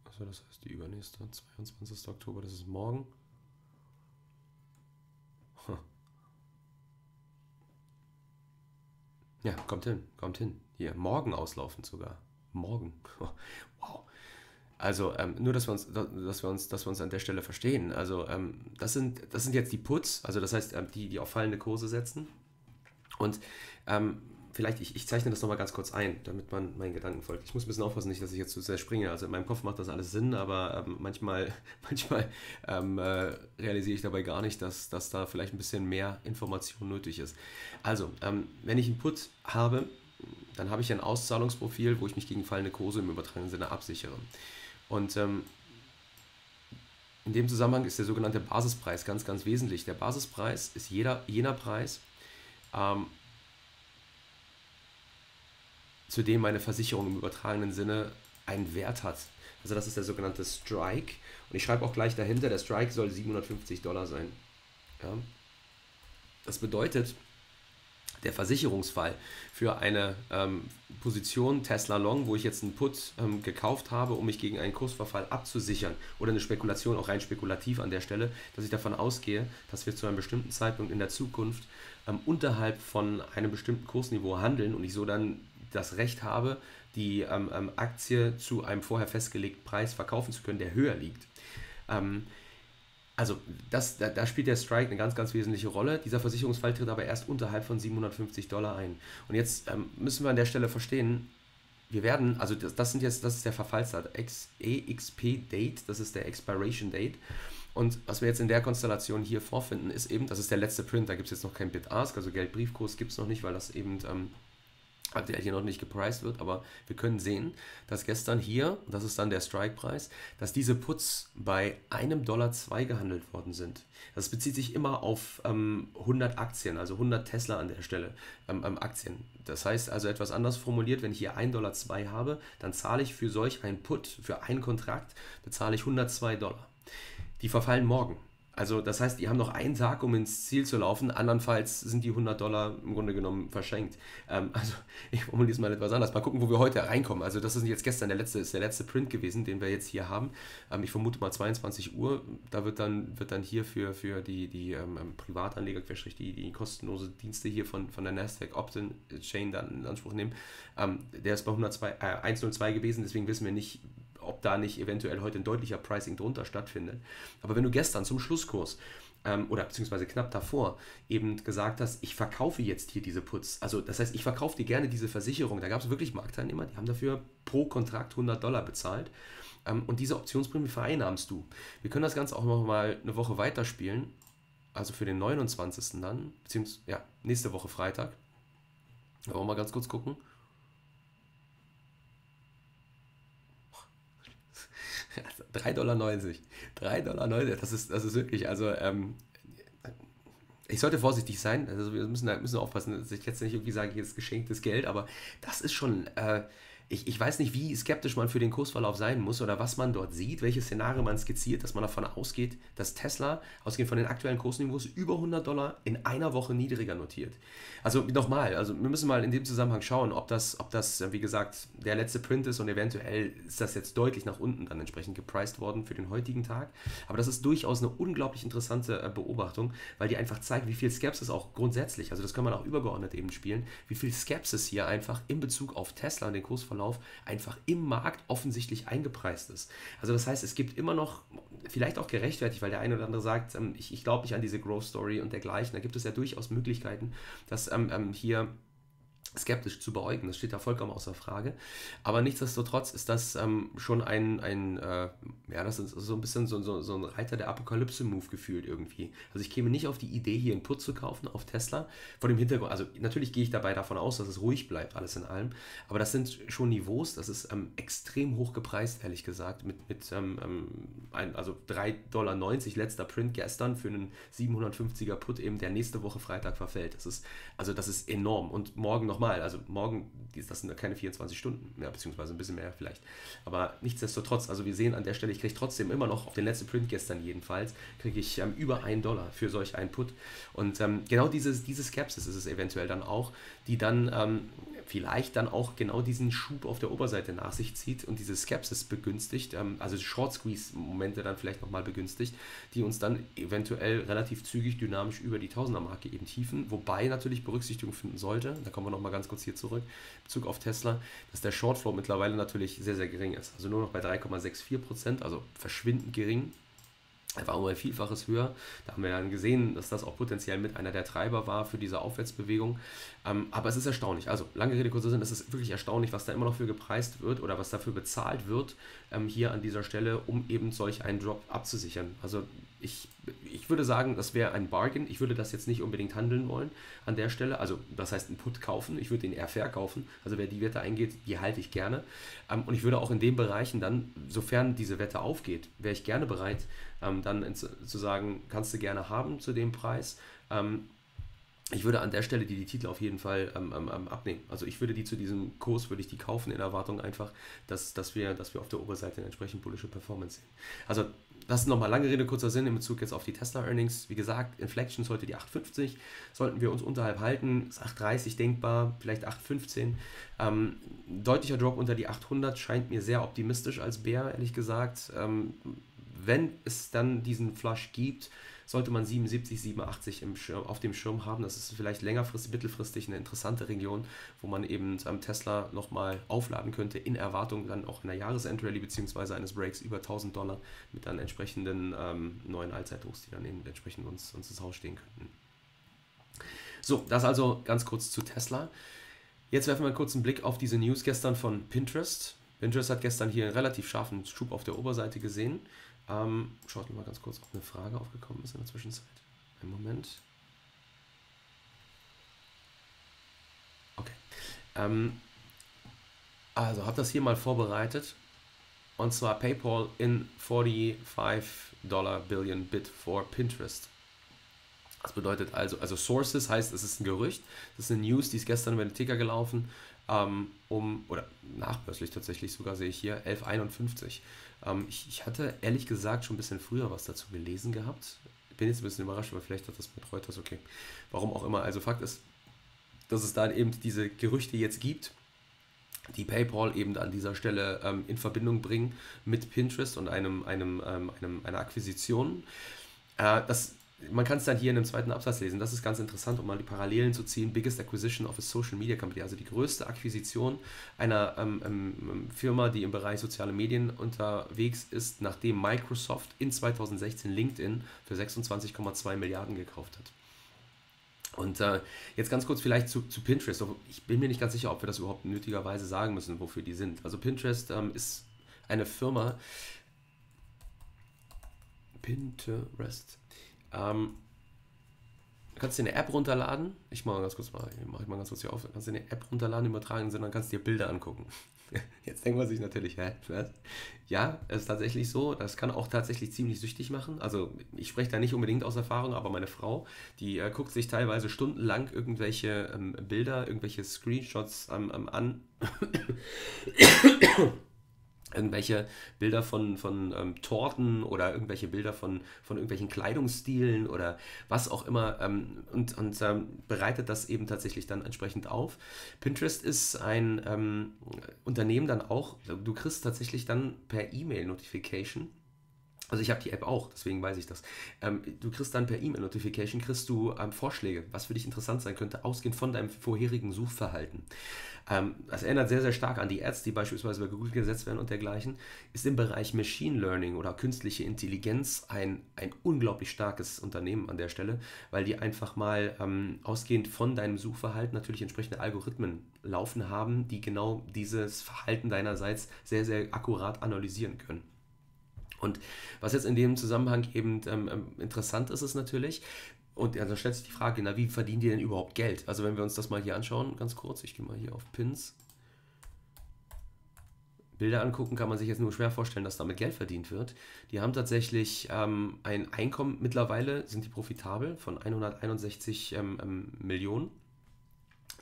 Also das heißt die übernächste. 22. Oktober, das ist morgen. Ja, kommt hin, kommt hin. Hier, morgen auslaufend sogar. Morgen. Wow. Also ähm, nur, dass wir, uns, dass, wir uns, dass wir uns an der Stelle verstehen. Also ähm, das, sind, das sind jetzt die Puts, also das heißt, ähm, die, die auf fallende Kurse setzen. Und ähm, vielleicht, ich, ich zeichne das nochmal ganz kurz ein, damit man meinen Gedanken folgt. Ich muss ein bisschen aufpassen, nicht, dass ich jetzt zu sehr springe. Also in meinem Kopf macht das alles Sinn, aber ähm, manchmal, manchmal ähm, äh, realisiere ich dabei gar nicht, dass, dass da vielleicht ein bisschen mehr Information nötig ist. Also, wenn ich einen Put habe, dann habe ich ein Auszahlungsprofil, wo ich mich gegen fallende Kurse im übertragenen Sinne absichere. Und ähm, in dem Zusammenhang ist der sogenannte Basispreis ganz, ganz wesentlich. Der Basispreis ist jeder, jener Preis, ähm, zu dem meine Versicherung im übertragenen Sinne einen Wert hat. Also das ist der sogenannte Strike. Und ich schreibe auch gleich dahinter, der Strike soll 750 Dollar sein. Ja. Das bedeutet, der Versicherungsfall für eine ähm, Position Tesla Long, wo ich jetzt einen Put ähm, gekauft habe, um mich gegen einen Kursverfall abzusichern oder eine Spekulation, auch rein spekulativ an der Stelle, dass ich davon ausgehe, dass wir zu einem bestimmten Zeitpunkt in der Zukunft ähm, unterhalb von einem bestimmten Kursniveau handeln und ich so dann das Recht habe, die ähm, ähm, Aktie zu einem vorher festgelegten Preis verkaufen zu können, der höher liegt. Also das, da, da, spielt der Strike eine ganz, ganz wesentliche Rolle. Dieser Versicherungsfall tritt aber erst unterhalb von 750 Dollar ein. Und jetzt ähm, müssen wir an der Stelle verstehen, wir werden, also das, das, sind jetzt, das ist der Verfallsdat, EXP Date, das ist der Expiration Date. Und was wir jetzt in der Konstellation hier vorfinden, ist eben, das ist der letzte Print, da gibt es jetzt noch kein Bid-Ask, also Geldbriefkurs gibt es noch nicht, weil das eben ähm, der hier noch nicht gepriced wird, aber wir können sehen, dass gestern hier, das ist dann der Strike-Preis, dass diese Puts bei einem Dollar zwei gehandelt worden sind. Das bezieht sich immer auf ähm, 100 Aktien, also 100 Tesla an der Stelle, ähm, ähm, Aktien. Das heißt also etwas anders formuliert, wenn ich hier 1 Dollar zwei habe, dann zahle ich für solch ein Put, für einen Kontrakt, bezahle ich 102 Dollar. Die verfallen morgen. Also das heißt, die haben noch einen Tag, um ins Ziel zu laufen. Andernfalls sind die 100 Dollar im Grunde genommen verschenkt. Ähm, also ich formuliere es mal etwas anders. Mal gucken, wo wir heute reinkommen. Also das ist jetzt gestern der letzte, ist der letzte Print gewesen, den wir jetzt hier haben. Ähm, ich vermute mal 22 Uhr. Da wird dann, wird dann hier für, für die, die ähm, ähm Privatanleger, die, die kostenlose Dienste hier von, von der Nasdaq Opt-in Chain dann in Anspruch nehmen. Ähm, der ist bei 102, äh, 102 gewesen, deswegen wissen wir nicht, ob da nicht eventuell heute ein deutlicher Pricing drunter stattfindet. Aber wenn du gestern zum Schlusskurs ähm, oder beziehungsweise knapp davor eben gesagt hast, ich verkaufe jetzt hier diese Putz, also das heißt, ich verkaufe dir gerne diese Versicherung, da gab es wirklich Marktteilnehmer, die haben dafür pro Kontrakt 100 Dollar bezahlt ähm, und diese Optionsprämie vereinnahmst du. Wir können das Ganze auch noch mal eine Woche weiterspielen, also für den 29. dann, beziehungsweise ja, nächste Woche Freitag. Wollen wir mal ganz kurz gucken. 3,90 Dollar. 3,90 Dollar. Das ist, das ist wirklich, also ähm, ich sollte vorsichtig sein. Also wir müssen, müssen aufpassen, dass ich jetzt nicht irgendwie sage, jetzt geschenktes Geld, aber das ist schon, äh, ich, ich weiß nicht, wie skeptisch man für den Kursverlauf sein muss oder was man dort sieht, welche Szenario man skizziert, dass man davon ausgeht, dass Tesla, ausgehend von den aktuellen Kursniveaus, über 100 Dollar in einer Woche niedriger notiert. Also nochmal, also wir müssen mal in dem Zusammenhang schauen, ob das, ob das, wie gesagt, der letzte Print ist und eventuell ist das jetzt deutlich nach unten dann entsprechend gepriced worden für den heutigen Tag. Aber das ist durchaus eine unglaublich interessante äh, Beobachtung, weil die einfach zeigt, wie viel Skepsis auch grundsätzlich, also das kann man auch übergeordnet eben spielen, wie viel Skepsis hier einfach in Bezug auf Tesla und den Kursverlauf Verlauf einfach im Markt offensichtlich eingepreist ist. Also das heißt, es gibt immer noch, vielleicht auch gerechtfertigt, weil der eine oder andere sagt, ähm, ich, ich glaube nicht an diese Growth Story und dergleichen. Da gibt es ja durchaus Möglichkeiten, dass ähm, ähm hier skeptisch zu beäugen. Das steht da vollkommen außer Frage. Aber nichtsdestotrotz ist das ähm, schon ein, ein äh, ja, das ist so ein bisschen so, so, so ein Reiter der Apokalypse-Move gefühlt irgendwie. Also ich käme nicht auf die Idee, hier einen Put zu kaufen auf Tesla. Vor dem Hintergrund, also natürlich gehe ich dabei davon aus, dass es ruhig bleibt, alles in allem. Aber das sind schon Niveaus, das ist ähm, extrem hoch gepreist, ehrlich gesagt. Mit, mit ähm, ähm ein, also 3,90 Dollar letzter Print gestern für einen 750er Put eben, der nächste Woche Freitag verfällt. Das ist, also das ist enorm. Und morgen noch nochmal, also morgen, das sind keine 24 Stunden mehr, beziehungsweise ein bisschen mehr vielleicht. Aber nichtsdestotrotz, also wir sehen an der Stelle, ich kriege trotzdem immer noch, auf den letzten Print gestern jedenfalls, kriege ich ähm, über einen Dollar für solch einen Put. Und ähm, genau dieses, diese Skepsis ist es eventuell dann auch, die dann ähm, vielleicht dann auch genau diesen Schub auf der Oberseite nach sich zieht und diese Skepsis begünstigt, ähm, also Short Squeeze-Momente dann vielleicht nochmal begünstigt, die uns dann eventuell relativ zügig dynamisch über die Tausender-Marke eben tiefen, wobei natürlich Berücksichtigung finden sollte, da kommen wir nochmal ganz kurz hier zurück, in Bezug auf Tesla, dass der Shortflow mittlerweile natürlich sehr, sehr gering ist. Also nur noch bei 3,64 Prozent, also verschwindend gering einfach um ein Vielfaches höher. Da haben wir dann gesehen, dass das auch potenziell mit einer der Treiber war für diese Aufwärtsbewegung. Ähm, aber es ist erstaunlich. Also, lange Rede, kurzer Sinn, es ist wirklich erstaunlich, was da immer noch für gepreist wird oder was dafür bezahlt wird, ähm, hier an dieser Stelle, um eben solch einen Drop abzusichern. Also, ich, ich würde sagen, das wäre ein Bargain. Ich würde das jetzt nicht unbedingt handeln wollen an der Stelle. Also, das heißt, einen Put kaufen. Ich würde den eher verkaufen. Also, wer die Wette eingeht, die halte ich gerne. Ähm, und ich würde auch in den Bereichen dann, sofern diese Wette aufgeht, wäre ich gerne bereit, ähm, dann zu sagen, kannst du gerne haben zu dem Preis. Ähm, ich würde an der Stelle die, die Titel auf jeden Fall ähm, ähm, ähm, abnehmen. Also ich würde die zu diesem Kurs, würde ich die kaufen in Erwartung einfach, dass, dass, wir, dass wir auf der Oberseite eine entsprechend bullische Performance sehen. Also das ist nochmal lange Rede, kurzer Sinn in Bezug jetzt auf die Tesla-Earnings. Wie gesagt, Inflection sollte die 8,50, sollten wir uns unterhalb halten, ist 8,30 denkbar, vielleicht 8,15. Ähm, deutlicher Drop unter die 800 scheint mir sehr optimistisch als Bär, ehrlich gesagt. Ähm, wenn es dann diesen Flush gibt, sollte man 77, 87 im Schirm, auf dem Schirm haben. Das ist vielleicht längerfristig, mittelfristig eine interessante Region, wo man eben am Tesla nochmal aufladen könnte, in Erwartung dann auch einer Jahresendrallye bzw. eines Breaks über 1000 Dollar mit dann entsprechenden ähm, neuen Allzeithochs, die dann eben entsprechend uns, uns ins Haus stehen könnten. So, das also ganz kurz zu Tesla. Jetzt werfen wir einen Blick auf diese News gestern von Pinterest. Pinterest hat gestern hier einen relativ scharfen Schub auf der Oberseite gesehen. Ähm, schaut mal ganz kurz, ob eine Frage aufgekommen ist in der Zwischenzeit. Einen Moment. Okay. Ähm, also, habe das hier mal vorbereitet. Und zwar PayPal in 45 Dollar Billion Bit for Pinterest. Das bedeutet also, also Sources heißt, es ist ein Gerücht. Das ist eine News, die ist gestern über den Ticker gelaufen. Ähm, um, oder nachbörslich tatsächlich sogar sehe ich hier, 1151. Ähm, ich, ich, hatte ehrlich gesagt schon ein bisschen früher was dazu gelesen gehabt. Bin jetzt ein bisschen überrascht, aber vielleicht hat das mit Reuters, okay. Warum auch immer. Also Fakt ist, dass es da eben diese Gerüchte jetzt gibt, die PayPal eben an dieser Stelle ähm, in Verbindung bringen mit Pinterest und einem, einem, ähm, einem einer Akquisition. Äh, das man kann es dann hier in einem zweiten Absatz lesen. Das ist ganz interessant, um mal die Parallelen zu ziehen. Biggest Acquisition of a Social Media Company, also die größte Akquisition einer ähm, ähm, Firma, die im Bereich soziale Medien unterwegs ist, nachdem Microsoft in 2016 LinkedIn für 26,2 Milliarden gekauft hat. Und äh, jetzt ganz kurz vielleicht zu, zu, Pinterest. Ich bin mir nicht ganz sicher, ob wir das überhaupt nötigerweise sagen müssen, wofür die sind. Also Pinterest ähm, ist eine Firma. Pinterest ähm, du kannst dir eine App runterladen. Ich mache ganz kurz mal, mache ich mal ganz kurz hier auf. Du kannst dir eine App runterladen, übertragen sind, dann kannst du dir Bilder angucken. Jetzt denkt man sich natürlich, hä, was? Ja, es ist tatsächlich so. Das kann auch tatsächlich ziemlich süchtig machen. Also ich spreche da nicht unbedingt aus Erfahrung, aber meine Frau, die äh, guckt sich teilweise stundenlang irgendwelche ähm, Bilder, irgendwelche Screenshots ähm, ähm, an irgendwelche Bilder von, von ähm, Torten oder irgendwelche Bilder von, von irgendwelchen Kleidungsstilen oder was auch immer ähm, und, und ähm, bereitet das eben tatsächlich dann entsprechend auf. Pinterest ist ein ähm, Unternehmen dann auch, du kriegst tatsächlich dann per E-Mail Notification Also ich habe die App auch, deswegen weiß ich das. Ähm, du kriegst dann per E-Mail-Notification kriegst du ähm, Vorschläge, was für dich interessant sein könnte, ausgehend von deinem vorherigen Suchverhalten. Ähm, das erinnert sehr, sehr stark an die Ads, die beispielsweise bei Google gesetzt werden und dergleichen. Ist im Bereich Machine Learning oder künstliche Intelligenz ein, ein unglaublich starkes Unternehmen an der Stelle, weil die einfach mal ähm, ausgehend von deinem Suchverhalten natürlich entsprechende Algorithmen laufen haben, die genau dieses Verhalten deinerseits sehr, sehr akkurat analysieren können. Und was jetzt in dem Zusammenhang eben ähm, ähm, interessant ist, ist natürlich, und dann stellt sich die Frage, na, wie verdienen die denn überhaupt Geld? Also wenn wir uns das mal hier anschauen, ganz kurz, ich gehe mal hier auf Pins. Bilder angucken, kann man sich jetzt nur schwer vorstellen, dass damit Geld verdient wird. Die haben tatsächlich ähm, ein Einkommen, mittlerweile sind die profitabel von 161 ähm, ähm, Millionen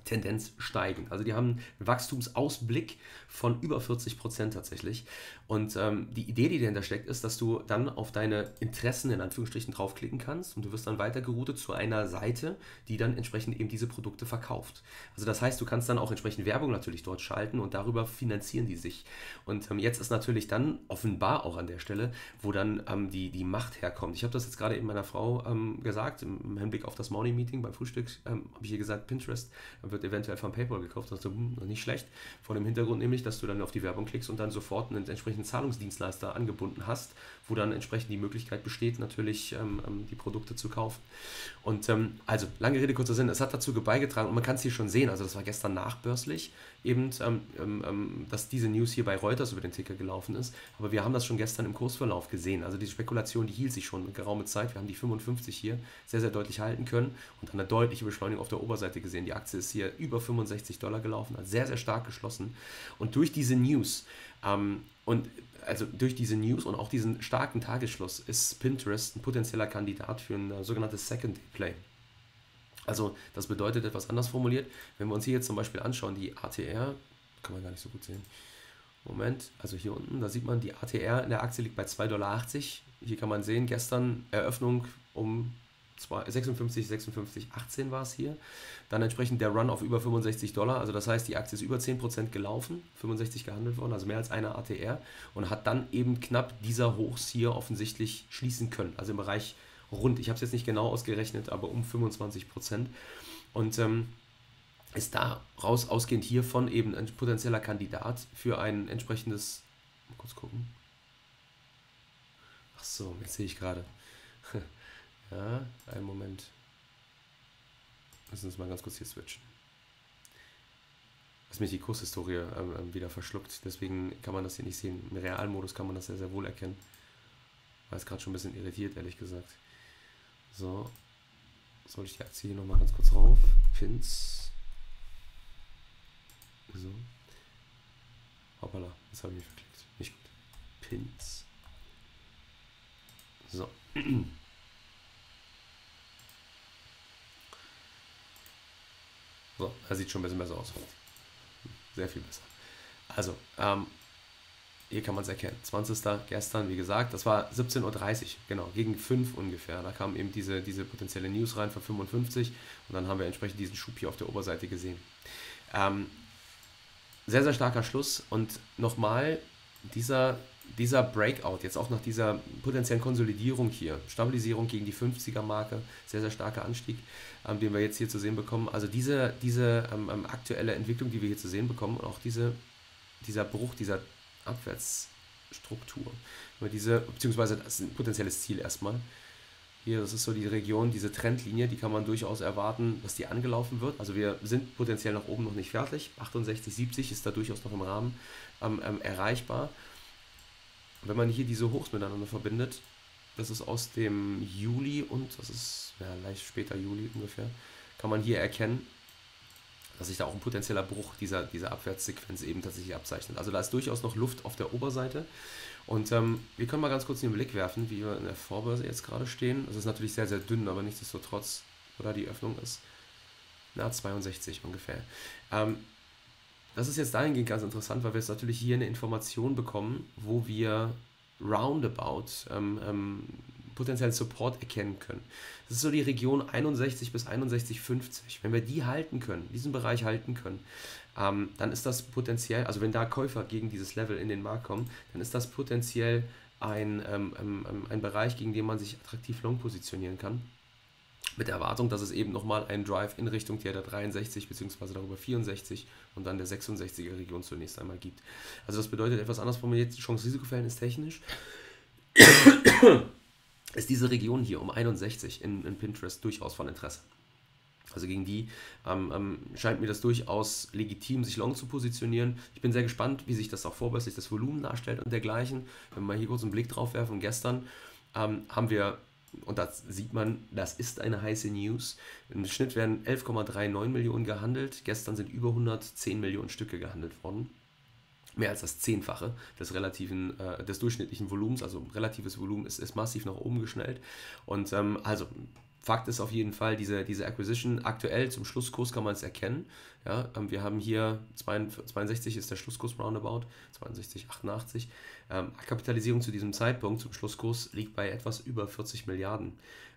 Tendenz steigend. Also die haben einen Wachstumsausblick von über 40 Prozent tatsächlich. Und ähm, die Idee, die dahinter steckt, ist, dass du dann auf deine Interessen in Anführungsstrichen draufklicken kannst und du wirst dann weitergeroutet zu einer Seite, die dann entsprechend eben diese Produkte verkauft. Also das heißt, du kannst dann auch entsprechend Werbung natürlich dort schalten und darüber finanzieren die sich. Und ähm, jetzt ist natürlich dann offenbar auch an der Stelle, wo dann ähm, die, die Macht herkommt. Ich habe das jetzt gerade eben meiner Frau ähm, gesagt, im, Hinblick auf das Morning Meeting beim Frühstück, ähm, habe ich ihr gesagt, Pinterest wird eventuell von PayPal gekauft. Ist hm, nicht schlecht. Vor dem Hintergrund nämlich, dass du dann auf die Werbung klickst und dann sofort einen entsprechenden Zahlungsdienstleister angebunden hast, wo dann entsprechend die Möglichkeit besteht, natürlich ähm, ähm, die Produkte zu kaufen. Und ähm, also, lange Rede, kurzer Sinn, es hat dazu beigetragen und man kann es hier schon sehen, also das war gestern nachbörslich, eben, ähm, ähm, ähm, dass diese News hier bei Reuters über den Ticker gelaufen ist, aber wir haben das schon gestern im Kursverlauf gesehen. Also die Spekulation, die hielt sich schon eine geraume Zeit. Wir haben die 55 hier sehr, sehr deutlich halten können und eine deutliche Beschleunigung auf der Oberseite gesehen. Die Aktie ist hier über 65 Dollar gelaufen, hat sehr, sehr stark geschlossen. Und durch diese News und also durch diese News und auch diesen starken Tagesschluss ist Pinterest ein potenzieller Kandidat für ein äh, sogenanntes Second Play. Also das bedeutet etwas anders formuliert. Wenn wir uns hier jetzt zum Beispiel anschauen, die ATR, kann man gar nicht so gut sehen. Moment, also hier unten, da sieht man, die ATR in der Aktie liegt bei 2,80 Dollar. Hier kann man sehen, gestern Eröffnung um 56, 56, 18 war es hier. Dann entsprechend der Run auf über 65 Dollar. Also das heißt, die Aktie ist über 10% gelaufen, 65 gehandelt worden, also mehr als eine ATR und hat dann eben knapp dieser Hochs hier offensichtlich schließen können. Also im Bereich rund, ich habe es jetzt nicht genau ausgerechnet, aber um 25 Prozent. Und ähm, ist daraus ausgehend hiervon eben ein potenzieller Kandidat für ein entsprechendes. Mal kurz gucken. Ach so, jetzt sehe ich gerade. ja, einen Moment. Lass uns mal ganz kurz hier switchen. Dass mich die Kurshistorie ähm, ähm, wieder verschluckt. Deswegen kann man das hier nicht sehen. Im Realmodus kann man das sehr, sehr wohl erkennen. War jetzt gerade schon ein bisschen irritiert, ehrlich gesagt. So. Soll ich die Aktie hier nochmal ganz kurz rauf? Pins. So. Hoppala, jetzt habe ich mich verklickt. Nicht gut. Pins. So. So, er sieht schon ein bisschen besser aus. Sehr viel besser. Also, ähm, hier kann man es erkennen. 20. gestern, wie gesagt, das war 17.30 Uhr, genau, gegen 5 ungefähr. Da kam eben diese, diese potenzielle News rein von 55 und dann haben wir entsprechend diesen Schub hier auf der Oberseite gesehen. Ähm, sehr, sehr starker Schluss und nochmal dieser, dieser Breakout, jetzt auch nach dieser potenziellen Konsolidierung hier, Stabilisierung gegen die 50er-Marke, sehr, sehr starker Anstieg, ähm, den wir jetzt hier zu sehen bekommen. Also diese, diese ähm, ähm aktuelle Entwicklung, die wir hier zu sehen bekommen und auch diese, dieser Bruch, dieser Abwärtsstruktur. diese, beziehungsweise das ist ein potenzielles Ziel erstmal. Hier, das ist so die Region, diese Trendlinie, die kann man durchaus erwarten, dass die angelaufen wird. Also wir sind potenziell nach oben noch nicht fertig. 68, 70 ist da durchaus noch im Rahmen ähm, ähm, erreichbar. Wenn man hier diese Hochs miteinander verbindet, das ist aus dem Juli und das ist ja, leicht später Juli ungefähr, kann man hier erkennen, dass sich da auch ein potenzieller Bruch dieser, dieser Abwärtssequenz eben tatsächlich abzeichnet. Also da ist durchaus noch Luft auf der Oberseite. Und ähm, wir können mal ganz kurz den Blick werfen, wie wir in der Vorbörse jetzt gerade stehen. Das ist natürlich sehr, sehr dünn, aber nichtsdestotrotz, oder die Öffnung ist na 62 ungefähr. Ähm, das ist jetzt dahingehend ganz interessant, weil wir jetzt natürlich hier eine Information bekommen, wo wir roundabout ähm, ähm, potenziellen Support erkennen können. Das ist so die Region 61 bis 61,50. Wenn wir die halten können, diesen Bereich halten können, ähm, dann ist das potenziell, also wenn da Käufer gegen dieses Level in den Markt kommen, dann ist das potenziell ein, ähm, ähm, ähm, ein Bereich, gegen den man sich attraktiv long positionieren kann. Mit der Erwartung, dass es eben nochmal einen Drive in Richtung der, der 63 bzw. darüber 64 und dann der 66er Region zunächst einmal gibt. Also das bedeutet etwas anders formuliert, Chance-Risiko-Verhältnis technisch ist diese Region hier um 61 in, in Pinterest durchaus von Interesse. Also gegen die ähm, ähm, scheint mir das durchaus legitim, sich long zu positionieren. Ich bin sehr gespannt, wie sich das auch vorbörslich das Volumen darstellt und dergleichen. Wenn wir mal hier kurz einen Blick drauf werfen, gestern ähm, haben wir, und das sieht man, das ist eine heiße News. Im Schnitt werden 11,39 Millionen gehandelt. Gestern sind über 110 Millionen Stücke gehandelt worden mehr als das Zehnfache des relativen, äh, des durchschnittlichen Volumens, also relatives Volumen ist, ist massiv nach oben geschnellt. Und ähm, also Fakt ist auf jeden Fall, diese, diese Acquisition aktuell zum Schlusskurs kann man es erkennen. Ja, ähm, wir haben hier 62 ist der Schlusskurs roundabout, 62, 88. Ähm, Kapitalisierung zu diesem Zeitpunkt zum Schlusskurs liegt bei etwas über 40 Milliarden.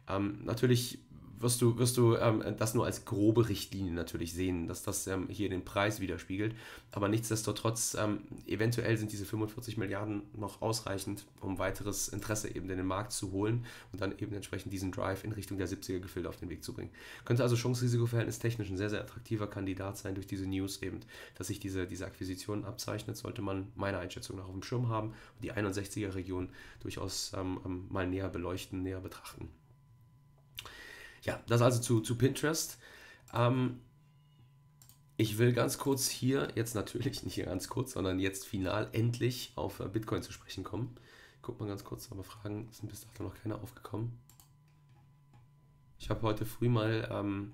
Ähm, natürlich wirst du, wirst du ähm, das nur als grobe Richtlinie natürlich sehen, dass das ähm, hier den Preis widerspiegelt. Aber nichtsdestotrotz, ähm, eventuell sind diese 45 Milliarden noch ausreichend, um weiteres Interesse eben in den Markt zu holen und dann eben entsprechend diesen Drive in Richtung der 70er Gefilde auf den Weg zu bringen. Könnte also Chance-Risiko-Verhältnis technisch ein sehr, sehr attraktiver Kandidat sein durch diese News eben, dass sich diese, diese Akquisition abzeichnet, sollte man meiner Einschätzung nach auf dem Schirm haben und die 61er-Region durchaus ähm, ähm, mal näher beleuchten, näher betrachten. Ja, das also zu, zu Pinterest. Ähm, ich will ganz kurz hier, jetzt natürlich nicht ganz kurz, sondern jetzt final endlich auf äh, Bitcoin zu sprechen kommen. Guck mal ganz kurz, aber Fragen sind bis dato noch keine aufgekommen. Ich habe heute früh mal ähm,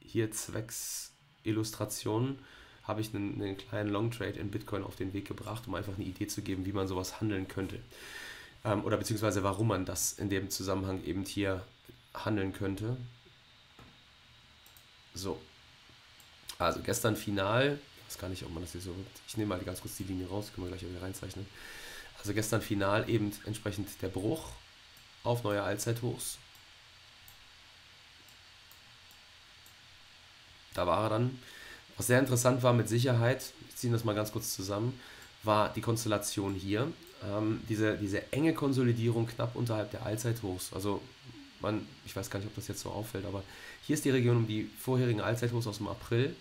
hier zwecks Illustration habe ich einen, einen, kleinen Long Trade in Bitcoin auf den Weg gebracht, um einfach eine Idee zu geben, wie man sowas handeln könnte. Ähm, oder beziehungsweise warum man das in dem Zusammenhang eben hier handeln könnte. So. Also gestern final. Ich weiß gar nicht, ob man das hier so. Ich nehme mal ganz kurz die Linie raus, können wir gleich wieder reinzeichnen. Also gestern final eben entsprechend der Bruch auf neue Allzeithochs. Da war er dann. Was sehr interessant war mit Sicherheit, ich ziehe das mal ganz kurz zusammen, war die Konstellation hier. Ähm, diese, diese enge Konsolidierung knapp unterhalb der Allzeithochs. Also man, ich weiß gar nicht, ob das jetzt so auffällt, aber hier ist die Region um die vorherigen Allzeithochs aus dem April.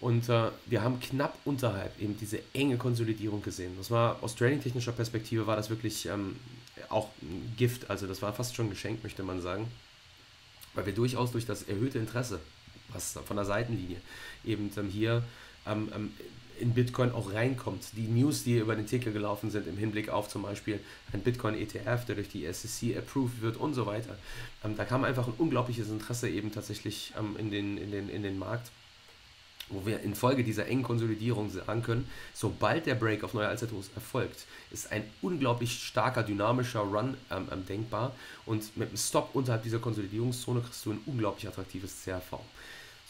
Und äh, wir haben knapp unterhalb eben diese enge Konsolidierung gesehen. Das war aus trading-technischer Perspektive war das wirklich ähm, auch ein Gift. Also das war fast schon geschenkt, möchte man sagen. Weil wir durchaus durch das erhöhte Interesse, was von der Seitenlinie eben ähm, hier ähm, ähm in Bitcoin auch reinkommt. Die News, die über den Ticker gelaufen sind im Hinblick auf zum Beispiel ein Bitcoin-ETF, der durch die SEC approved wird und so weiter. Ähm, da kam einfach ein unglaubliches Interesse eben tatsächlich ähm, in, den, in, den, in den Markt, wo wir infolge dieser engen Konsolidierung sagen können, sobald der Break auf neue Allzeithochs erfolgt, ist ein unglaublich starker, dynamischer Run ähm, ähm denkbar und mit einem Stop unterhalb dieser Konsolidierungszone kriegst du ein unglaublich attraktives CRV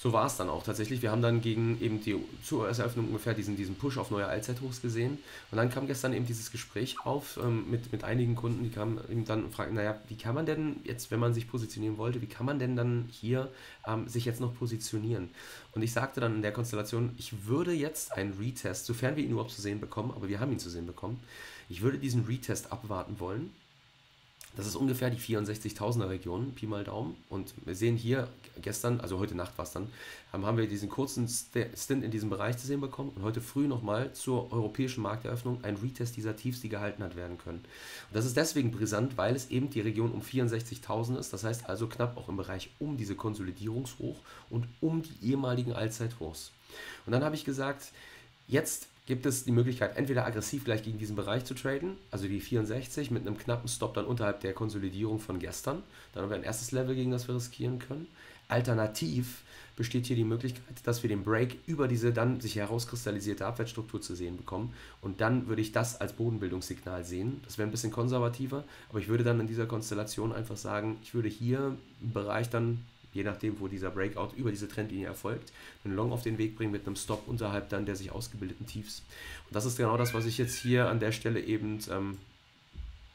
so war es dann auch tatsächlich. Wir haben dann gegen eben die US-Eröffnung ungefähr diesen, diesen Push auf neue Allzeithochs gesehen. Und dann kam gestern eben dieses Gespräch auf ähm, mit, mit einigen Kunden, die kamen eben dann und fragten, naja, wie kann man denn jetzt, wenn man sich positionieren wollte, wie kann man denn dann hier ähm, sich jetzt noch positionieren? Und ich sagte dann in der Konstellation, ich würde jetzt einen Retest, sofern wir ihn überhaupt zu sehen bekommen, aber wir haben ihn zu sehen bekommen, ich würde diesen Retest abwarten wollen das ist ungefähr die 64.000er Region, Pi mal Daumen. Und wir sehen hier gestern, also heute Nacht war es dann, haben wir diesen kurzen Stint in diesem Bereich zu sehen bekommen und heute früh nochmal zur europäischen Markteröffnung ein Retest dieser Tiefs, die gehalten hat werden können. Und das ist deswegen brisant, weil es eben die Region um 64.000 ist, das heißt also knapp auch im Bereich um diese Konsolidierungshoch und um die ehemaligen Allzeithochs. Und dann habe ich gesagt, jetzt gibt es die Möglichkeit, entweder aggressiv gleich gegen diesen Bereich zu traden, also die 64 mit einem knappen Stop dann unterhalb der Konsolidierung von gestern. Dann haben wir ein erstes Level, gegen das wir riskieren können. Alternativ besteht hier die Möglichkeit, dass wir den Break über diese dann sich herauskristallisierte Abwärtsstruktur zu sehen bekommen. Und dann würde ich das als Bodenbildungssignal sehen. Das wäre ein bisschen konservativer, aber ich würde dann in dieser Konstellation einfach sagen, ich würde hier im Bereich dann je nachdem, wo dieser Breakout über diese Trendlinie erfolgt, einen Long auf den Weg bringen mit einem Stop unterhalb dann der sich ausgebildeten Tiefs. Und das ist genau das, was ich jetzt hier an der Stelle eben ähm,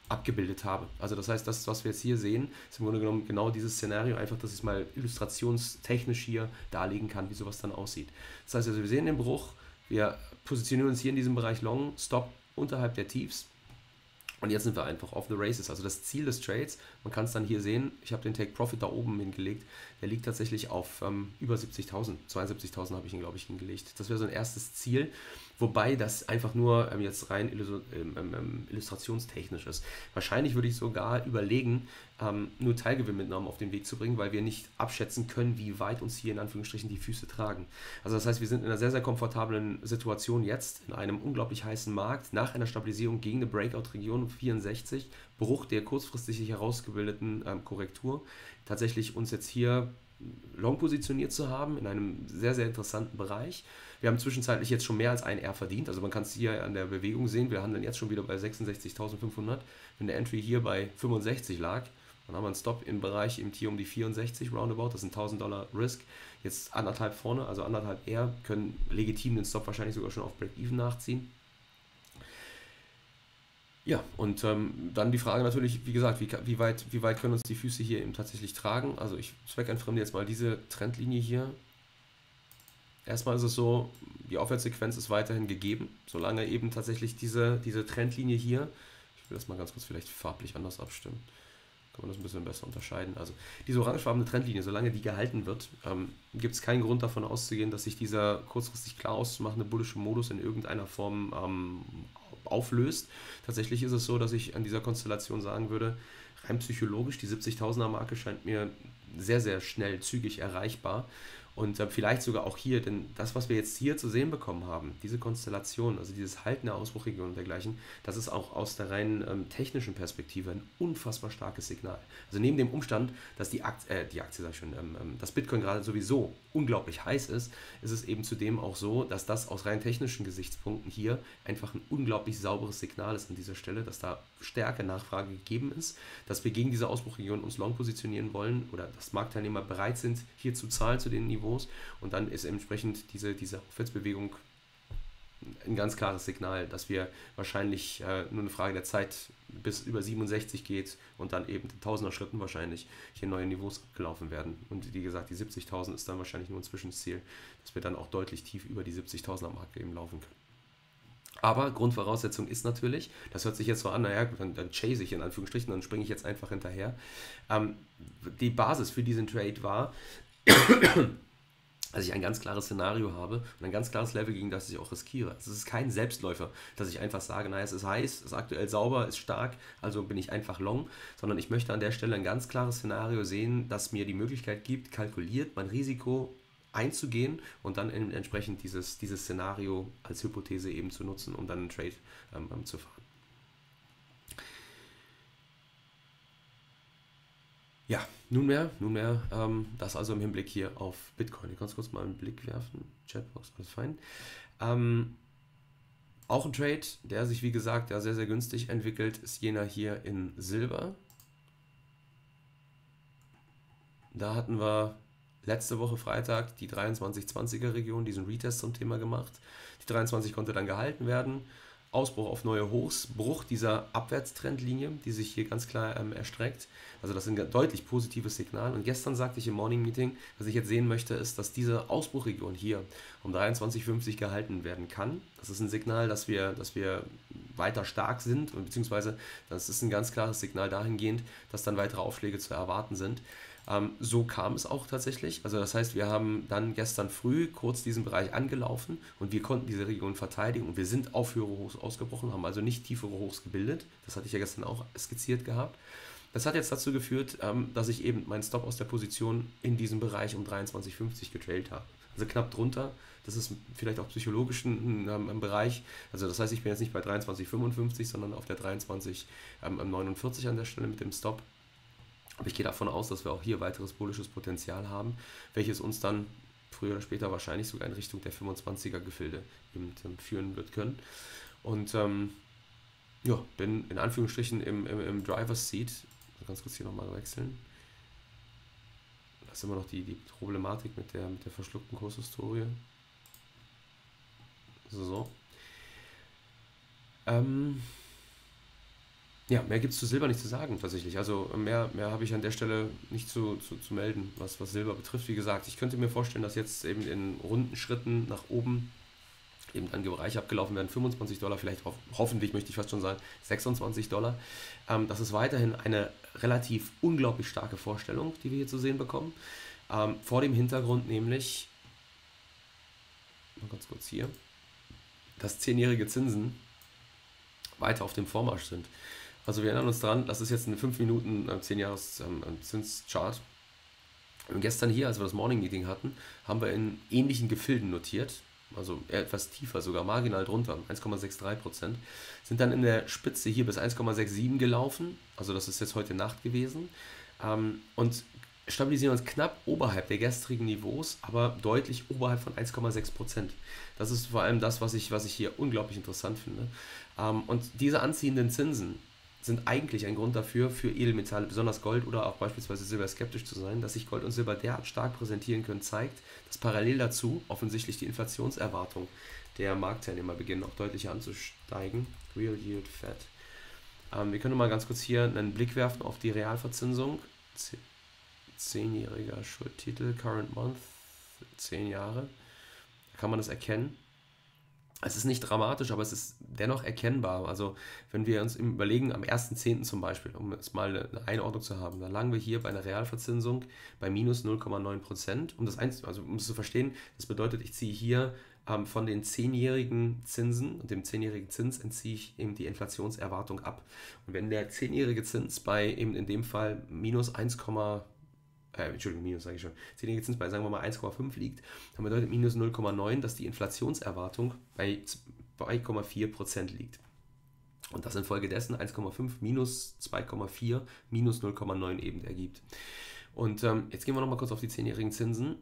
abgebildet habe. Also das heißt, das, was wir jetzt hier sehen, ist im Grunde genommen genau dieses Szenario, einfach, dass ich es mal illustrationstechnisch hier darlegen kann, wie sowas dann aussieht. Das heißt also, wir sehen den Bruch, wir positionieren uns hier in diesem Bereich Long, Stop unterhalb der Tiefs Und jetzt sind wir einfach off the races. Also das Ziel des Trades, man kann es dann hier sehen, ich habe den Take Profit da oben hingelegt, der liegt tatsächlich auf ähm, über 70.000. 72.000 habe ich ihn, glaube ich, hingelegt. Das wäre so ein erstes Ziel. Wobei das einfach nur ähm, jetzt rein ähm, ähm, ähm, illustrationstechnisch ist. Wahrscheinlich würde ich sogar überlegen, ähm, nur Teilgewinnmitnahmen auf den Weg zu bringen, weil wir nicht abschätzen können, wie weit uns hier in Anführungsstrichen die Füße tragen. Also das heißt, wir sind in einer sehr, sehr komfortablen Situation jetzt, in einem unglaublich heißen Markt, nach einer Stabilisierung gegen eine Breakout-Region 64, Bruch der kurzfristig sich herausgebildeten ähm, Korrektur, tatsächlich uns jetzt hier long positioniert zu haben in einem sehr, sehr interessanten Bereich. Wir haben zwischenzeitlich jetzt schon mehr als ein R verdient. Also man kann es hier an der Bewegung sehen. Wir handeln jetzt schon wieder bei 66.500. Wenn der Entry hier bei 65 lag, dann haben wir einen Stop im Bereich im Tier um die 64 roundabout. Das sind 1000 Dollar Risk. Jetzt anderthalb vorne, also anderthalb R, können legitim den Stop wahrscheinlich sogar schon auf Break-Even nachziehen. Ja, und ähm, dann die Frage natürlich, wie gesagt, wie, wie, weit, wie weit können uns die Füße hier eben tatsächlich tragen? Also ich zweckentfremde jetzt mal diese Trendlinie hier. Erstmal ist es so, die Aufwärtssequenz ist weiterhin gegeben, solange eben tatsächlich diese, diese Trendlinie hier, ich will das mal ganz kurz vielleicht farblich anders abstimmen, kann man das ein bisschen besser unterscheiden. Also diese orangefarbene Trendlinie, solange die gehalten wird, ähm, gibt es keinen Grund davon auszugehen, dass sich dieser kurzfristig klar auszumachende bullische Modus in irgendeiner Form ähm, auflöst. Tatsächlich ist es so, dass ich an dieser Konstellation sagen würde, rein psychologisch, die 70.000er Marke scheint mir sehr, sehr schnell, zügig erreichbar. Und äh, vielleicht sogar auch hier, denn das, was wir jetzt hier zu sehen bekommen haben, diese Konstellation, also dieses Halten der Ausbruchregion und dergleichen, das ist auch aus der rein ähm, technischen Perspektive ein unfassbar starkes Signal. Also neben dem Umstand, dass die Aktie, äh, die Aktie sag ich schon, ähm, ähm, das Bitcoin gerade sowieso unglaublich heiß ist, ist es eben zudem auch so, dass das aus rein technischen Gesichtspunkten hier einfach ein unglaublich sauberes Signal ist an dieser Stelle, dass da Stärke Nachfrage gegeben ist, dass wir gegen diese Ausbruchregion uns long positionieren wollen oder dass Marktteilnehmer bereit sind, hier zu zahlen zu den Niveaus Niveaus. Und dann ist entsprechend diese, diese Aufwärtsbewegung ein ganz klares Signal, dass wir wahrscheinlich äh, nur eine Frage der Zeit bis über 67 geht und dann eben in tausender Schritten wahrscheinlich hier neue Niveaus gelaufen werden. Und wie gesagt, die 70.000 ist dann wahrscheinlich nur ein Zwischenziel, dass wir dann auch deutlich tief über die 70.000er Marke eben laufen können. Aber Grundvoraussetzung ist natürlich, das hört sich jetzt so an, naja, dann, dann chase ich in Anführungsstrichen, dann springe ich jetzt einfach hinterher. Ähm, die Basis für diesen Trade war, dass ich ein ganz klares Szenario habe und ein ganz klares Level, gegen das ich auch riskiere. Es ist kein Selbstläufer, dass ich einfach sage, naja, es ist heiß, es ist aktuell sauber, ist stark, also bin ich einfach long, sondern ich möchte an der Stelle ein ganz klares Szenario sehen, das mir die Möglichkeit gibt, kalkuliert mein Risiko einzugehen und dann entsprechend dieses, dieses Szenario als Hypothese eben zu nutzen, um dann einen Trade ähm, ähm zu fahren. Ja, nunmehr, nunmehr, ähm, das also im Hinblick hier auf Bitcoin. Ich kann kurz mal einen Blick werfen. Chatbox, alles fein. Ähm, auch ein Trade, der sich wie gesagt ja sehr, sehr günstig entwickelt, ist jener hier in Silber. Da hatten wir letzte Woche Freitag die 2320er Region, diesen Retest zum Thema gemacht. Die 23 konnte dann gehalten werden. Ausbruch auf neue Hochs, Bruch dieser Abwärtstrendlinie, die sich hier ganz klar ähm, erstreckt. Also das ist ein deutlich positives Signal. Und gestern sagte ich im Morning Meeting, was ich jetzt sehen möchte, ist, dass diese Ausbruchregion hier um 23,50 gehalten werden kann. Das ist ein Signal, dass wir, dass wir weiter stark sind, beziehungsweise das ist ein ganz klares Signal dahingehend, dass dann weitere Aufschläge zu erwarten sind. Ähm, so kam es auch tatsächlich. Also das heißt, wir haben dann gestern früh kurz diesen Bereich angelaufen und wir konnten diese Region verteidigen und wir sind auf höhere Hochs ausgebrochen, haben also nicht tiefere Hochs gebildet. Das hatte ich ja gestern auch skizziert gehabt. Das hat jetzt dazu geführt, ähm, dass ich eben meinen Stop aus der Position in diesem Bereich um 23,50 getrailt habe. Also knapp drunter. Das ist vielleicht auch psychologisch ein, ein, ein, Bereich. Also das heißt, ich bin jetzt nicht bei 23,55, sondern auf der 23,49 ähm, an der Stelle mit dem Stop. Aber ich gehe davon aus, dass wir auch hier weiteres bullisches Potenzial haben, welches uns dann früher oder später wahrscheinlich sogar in Richtung der 25er Gefilde ähm, führen wird können. Und ähm, ja, bin in Anführungsstrichen im, im, im Driver's Seat. Ganz kurz hier nochmal wechseln. Das ist immer noch die, die Problematik mit der, mit der verschluckten Kurshistorie. So. Ähm, ja, mehr gibt es zu Silber nicht zu sagen, tatsächlich. Also mehr, mehr habe ich an der Stelle nicht zu, zu, zu melden, was, was Silber betrifft. Wie gesagt, ich könnte mir vorstellen, dass jetzt eben in runden Schritten nach oben eben dann im Bereich abgelaufen werden, 25 Dollar, vielleicht ho hoffentlich möchte ich fast schon sagen, 26 Dollar. Ähm, das ist weiterhin eine relativ unglaublich starke Vorstellung, die wir hier zu sehen bekommen. Ähm, vor dem Hintergrund nämlich, mal ganz kurz hier, dass zehnjährige Zinsen weiter auf dem Vormarsch sind. Also wir erinnern uns daran, das ist jetzt ein 5 Minuten äh, 10 Jahres ähm, Zinschart. Und gestern hier, als wir das Morning Meeting hatten, haben wir in ähnlichen Gefilden notiert also etwas tiefer, sogar marginal drunter, 1,63 Prozent, sind dann in der Spitze hier bis 1,67 gelaufen, also das ist jetzt heute Nacht gewesen, ähm, und stabilisieren uns knapp oberhalb der gestrigen Niveaus, aber deutlich oberhalb von 1,6 Prozent. Das ist vor allem das, was ich, was ich hier unglaublich interessant finde. Ähm, und diese anziehenden Zinsen, sind eigentlich ein Grund dafür, für Edelmetalle, besonders Gold oder auch beispielsweise Silber skeptisch zu sein, dass sich Gold und Silber derart stark präsentieren können, zeigt, dass parallel dazu offensichtlich die Inflationserwartung der Marktteilnehmer beginnen auch deutlicher anzusteigen. Real Yield Fed. Ähm, wir können mal ganz kurz hier einen Blick werfen auf die Realverzinsung. Zehnjähriger Schuldtitel, Current Month, zehn Jahre. Da kann man das erkennen es ist nicht dramatisch, aber es ist dennoch erkennbar. Also wenn wir uns überlegen, am 1.10. zum Beispiel, um jetzt mal eine Einordnung zu haben, dann lagen wir hier bei einer Realverzinsung bei minus 0,9 Prozent. Um das eins, also um es zu verstehen, das bedeutet, ich ziehe hier ähm, von den zehnjährigen Zinsen und dem zehnjährigen Zins entziehe ich eben die Inflationserwartung ab. Und wenn der zehnjährige Zins bei eben in dem Fall minus 1, äh, Entschuldigung, minus sage ich schon, 10 Zins bei, sagen wir mal, 1,5 liegt, dann bedeutet minus 0,9, dass die Inflationserwartung bei 2,4% liegt. Und das infolgedessen 1,5 minus 2,4 minus 0,9 eben ergibt. Und ähm, jetzt gehen wir nochmal kurz auf die 10-jährigen Zinsen.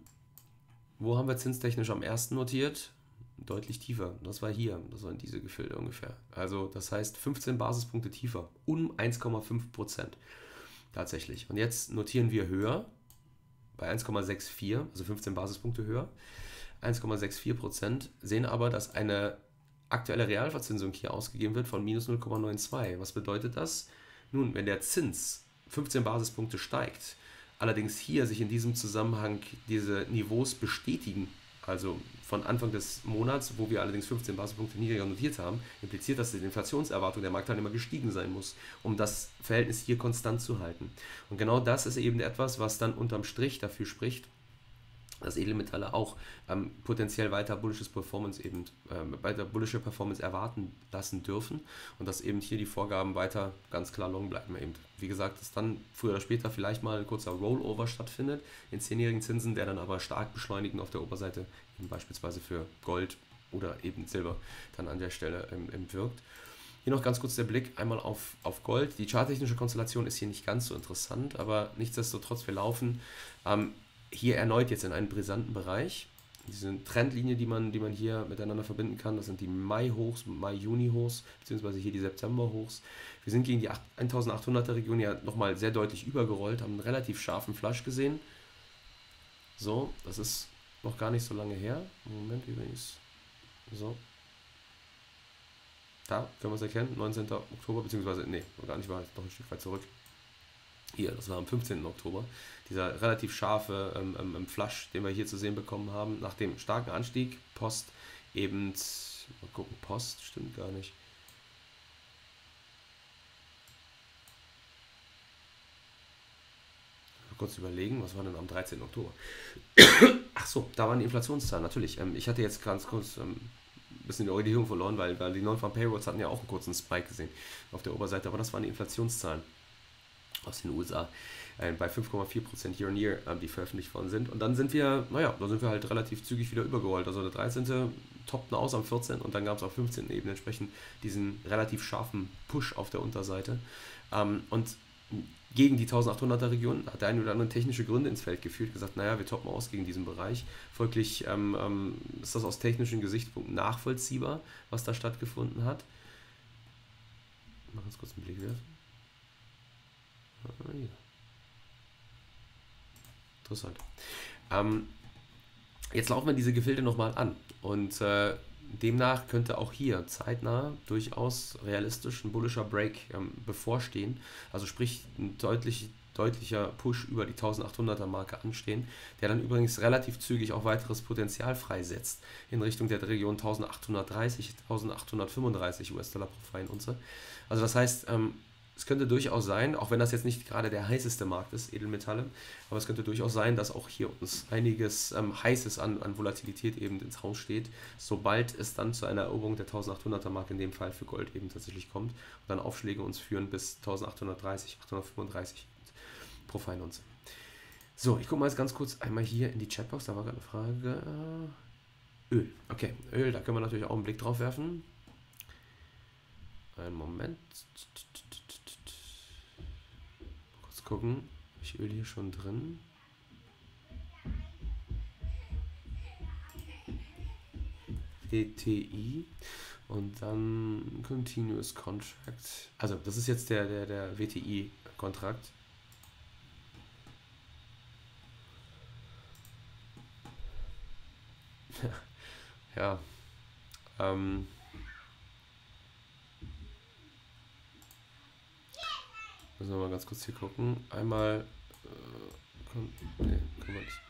Wo haben wir zinstechnisch am ersten notiert? Deutlich tiefer. Das war hier. Das waren diese Gefilde ungefähr. Also das heißt 15 Basispunkte tiefer. Um 1,5 Prozent. Tatsächlich. Und jetzt notieren wir höher bei 1,64, also 15 Basispunkte höher, 1,64 Prozent, sehen aber, dass eine aktuelle Realverzinsung hier ausgegeben wird von minus 0,92. Was bedeutet das? Nun, wenn der Zins 15 Basispunkte steigt, allerdings hier sich in diesem Zusammenhang diese Niveaus bestätigen, also von Anfang des Monats, wo wir allerdings 15 Basispunkte niedriger notiert haben, impliziert, dass die Inflationserwartung der Marktteilnehmer gestiegen sein muss, um das Verhältnis hier konstant zu halten. Und genau das ist eben etwas, was dann unterm Strich dafür spricht, dass Edelmetalle auch ähm, potenziell weiter bullisches Performance eben ähm, weiter bullische Performance erwarten lassen dürfen und dass eben hier die Vorgaben weiter ganz klar long bleiben eben. Wie gesagt, dass dann früher oder später vielleicht mal ein kurzer Rollover stattfindet in zehnjährigen Zinsen, der dann aber stark beschleunigend auf der Oberseite eben beispielsweise für Gold oder eben Silber dann an der Stelle ähm, ähm wirkt. Hier noch ganz kurz der Blick einmal auf, auf Gold. Die charttechnische Konstellation ist hier nicht ganz so interessant, aber nichtsdestotrotz, wir laufen ähm, hier erneut jetzt in einen brisanten Bereich. Diese Trendlinie, die man, die man hier miteinander verbinden kann, das sind die Mai-Hochs, Mai-Juni-Hochs, beziehungsweise hier die September-Hochs. Wir sind gegen die 1800er Region ja nochmal sehr deutlich übergerollt, haben einen relativ scharfen Flash gesehen. So, das ist noch gar nicht so lange her. Moment übrigens. So. Da können wir es erkennen, 19. Oktober, beziehungsweise, nee, gar nicht mal, noch ein Stück weit zurück. Hier, das war am 15. Oktober dieser relativ scharfe ähm, ähm, ähm, Flush, den wir hier zu sehen bekommen haben, nach dem starken Anstieg, Post eben, mal gucken, Post, stimmt gar nicht. kurz überlegen, was war denn am 13. Oktober? Ach so, da waren die Inflationszahlen, natürlich. Ähm, ich hatte jetzt ganz kurz ähm, ein bisschen die Orientierung verloren, weil, weil die Non-Farm Payrolls hatten ja auch einen kurzen Spike gesehen auf der Oberseite, aber das waren die Inflationszahlen aus den USA äh, bei 5,4% Year on Year, äh, die veröffentlicht worden sind. Und dann sind wir, naja, da sind wir halt relativ zügig wieder übergerollt. Also der 13. toppten aus am 14. und dann gab es auf 15. eben entsprechend diesen relativ scharfen Push auf der Unterseite. Ähm, und gegen die 1800er Region hat der eine oder andere technische Gründe ins Feld geführt, gesagt, naja, wir toppen aus gegen diesen Bereich. Folglich ähm, ähm, ist das aus technischen Gesichtspunkten nachvollziehbar, was da stattgefunden hat. Mal ganz kurz einen Blick werfen. Ja. Interessant. Ähm, jetzt laufen wir diese Gefilde nochmal an und äh, demnach könnte auch hier zeitnah durchaus realistisch ein bullischer Break ähm, bevorstehen. Also sprich ein deutlich, deutlicher Push über die 1800er Marke anstehen, der dann übrigens relativ zügig auch weiteres Potenzial freisetzt in Richtung der Region 1830, 1835 US-Dollar pro Feinunze. Also das heißt, ähm, es könnte durchaus sein, auch wenn das jetzt nicht gerade der heißeste Markt ist, Edelmetalle, aber es könnte durchaus sein, dass auch hier uns einiges ähm, Heißes an, an Volatilität eben ins Haus steht, sobald es dann zu einer Eroberung der 1800er Marke in dem Fall für Gold eben tatsächlich kommt und dann Aufschläge uns führen bis 1830, 835 pro Feinunze. So, ich gucke mal jetzt ganz kurz einmal hier in die Chatbox, da war gerade eine Frage. Öl, okay, Öl, da können wir natürlich auch einen Blick drauf werfen. Einen Moment gucken. Ich Öl hier schon drin? ETI und dann Continuous Contract. Also das ist jetzt der, der, der WTI-Kontrakt. ja. Ähm, Müssen wir mal ganz kurz hier gucken. Einmal. Äh, komm, nee, kann man nicht.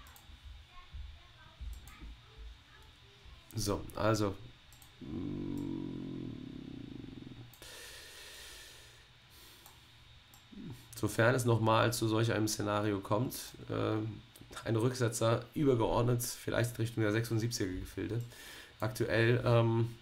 So, also. Mm, sofern es nochmal zu solch einem Szenario kommt, äh, ein Rücksetzer übergeordnet, vielleicht Richtung der 76er Gefilde. Aktuell ähm,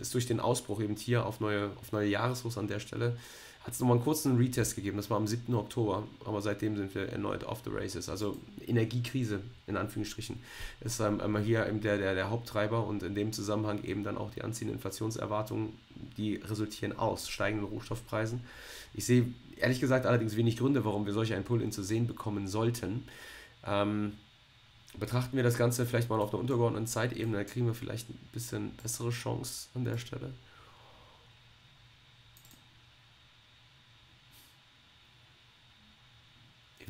ist durch den Ausbruch eben hier auf neue, auf neue Jahreshochs an der Stelle hat es nochmal einen kurzen Retest gegeben, das war am 7. Oktober, aber seitdem sind wir erneut off the races. Also Energiekrise in Anführungsstrichen ist ähm, einmal hier eben der, der, der Haupttreiber und in dem Zusammenhang eben dann auch die anziehenden Inflationserwartungen, die resultieren aus steigenden Rohstoffpreisen. Ich sehe ehrlich gesagt allerdings wenig Gründe, warum wir solch einen Pull-in zu sehen bekommen sollten. Ähm, betrachten wir das Ganze vielleicht mal auf einer untergeordneten Zeitebene, da kriegen wir vielleicht ein bisschen bessere Chance an der Stelle.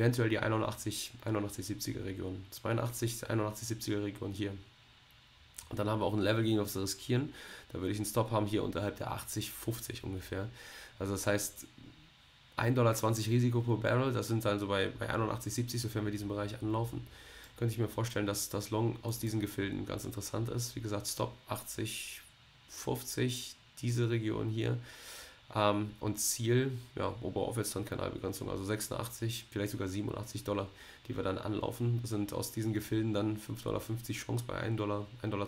Eventuell die 81, 81, 70er Region. 82, 81, 70er Region hier. Und dann haben wir auch ein Level gegen aufs Riskieren. Da würde ich einen Stop haben hier unterhalb der 80, 50 ungefähr. Also das heißt 1,20 Dollar Risiko pro Barrel, das sind dann so bei, bei 81, 70, sofern wir diesen Bereich anlaufen. Könnte ich mir vorstellen, dass das Long aus diesen Gefilden ganz interessant ist. Wie gesagt, Stop 80, 50, diese Region hier. Ähm, und Ziel, ja, Oberaufwärtstrendkanalbegrenzung, also 86, vielleicht sogar 87 Dollar, die wir dann anlaufen. Das sind aus diesen Gefilden dann 5,50 Dollar Chance bei 1 Dollar, 1,20 Dollar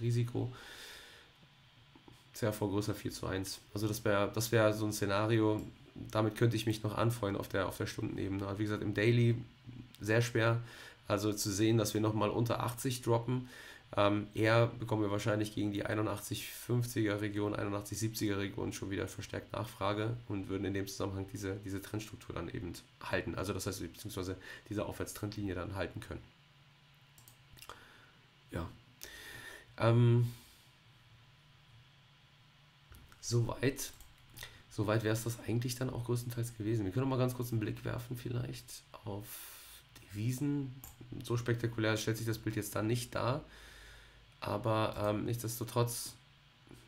Risiko. CRV größer 4 zu 1. Also das wäre das wär so ein Szenario, damit könnte ich mich noch anfreuen auf der, auf der Stundenebene. Wie gesagt, im Daily sehr schwer. Also zu sehen, dass wir nochmal unter 80 droppen. Ähm, eher bekommen wir wahrscheinlich gegen die 81,50er Region, 81,70er Region schon wieder verstärkt Nachfrage und würden in dem Zusammenhang diese, diese Trendstruktur dann eben halten. Also das heißt, beziehungsweise diese Aufwärtstrendlinie dann halten können. Ja. Ähm, soweit. Soweit wäre es das eigentlich dann auch größtenteils gewesen. Wir können noch mal ganz kurz einen Blick werfen vielleicht auf Devisen. So spektakulär stellt sich das Bild jetzt da nicht dar. Aber ähm, nichtsdestotrotz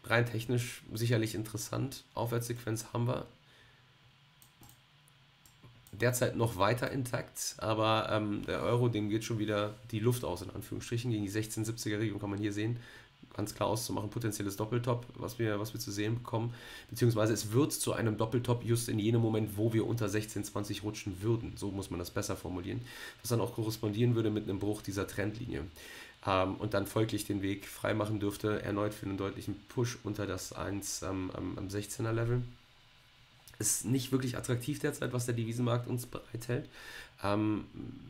rein technisch sicherlich interessant. Aufwärtssequenz haben wir. Derzeit noch weiter intakt, aber ähm, der Euro, dem geht schon wieder die Luft aus, in Anführungsstrichen. Gegen die 1670er Regelung kann man hier sehen, ganz klar auszumachen, potenzielles Doppeltop, was wir, was wir zu sehen bekommen. Beziehungsweise es wird zu einem Doppeltop just in jenem Moment, wo wir unter 1620 rutschen würden. So muss man das besser formulieren. Was dann auch korrespondieren würde mit einem Bruch dieser Trendlinie ähm, und dann folglich den Weg freimachen dürfte, erneut für einen deutlichen Push unter das 1 ähm, am, am 16er Level. Ist nicht wirklich attraktiv derzeit, was der Devisenmarkt uns bereithält. Ähm,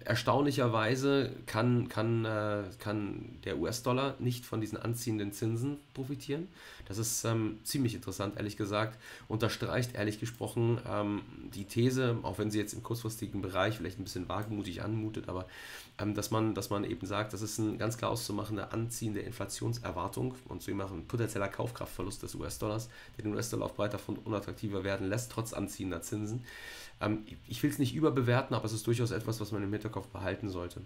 erstaunlicherweise kann, kann, äh, kann der US-Dollar nicht von diesen anziehenden Zinsen profitieren. Das ist ähm, ziemlich interessant, ehrlich gesagt. Unterstreicht, ehrlich gesprochen, ähm, die These, auch wenn sie jetzt im kurzfristigen Bereich vielleicht ein bisschen wagemutig anmutet, aber dass, man, dass man eben sagt, das ist ein ganz klar auszumachende anziehende Inflationserwartung und so ein potenzieller Kaufkraftverlust des US-Dollars, der den US-Dollar auf breiter Front unattraktiver werden lässt, trotz anziehender Zinsen. Ähm, ich will es nicht überbewerten, aber es ist durchaus etwas, was man im Hinterkopf behalten sollte.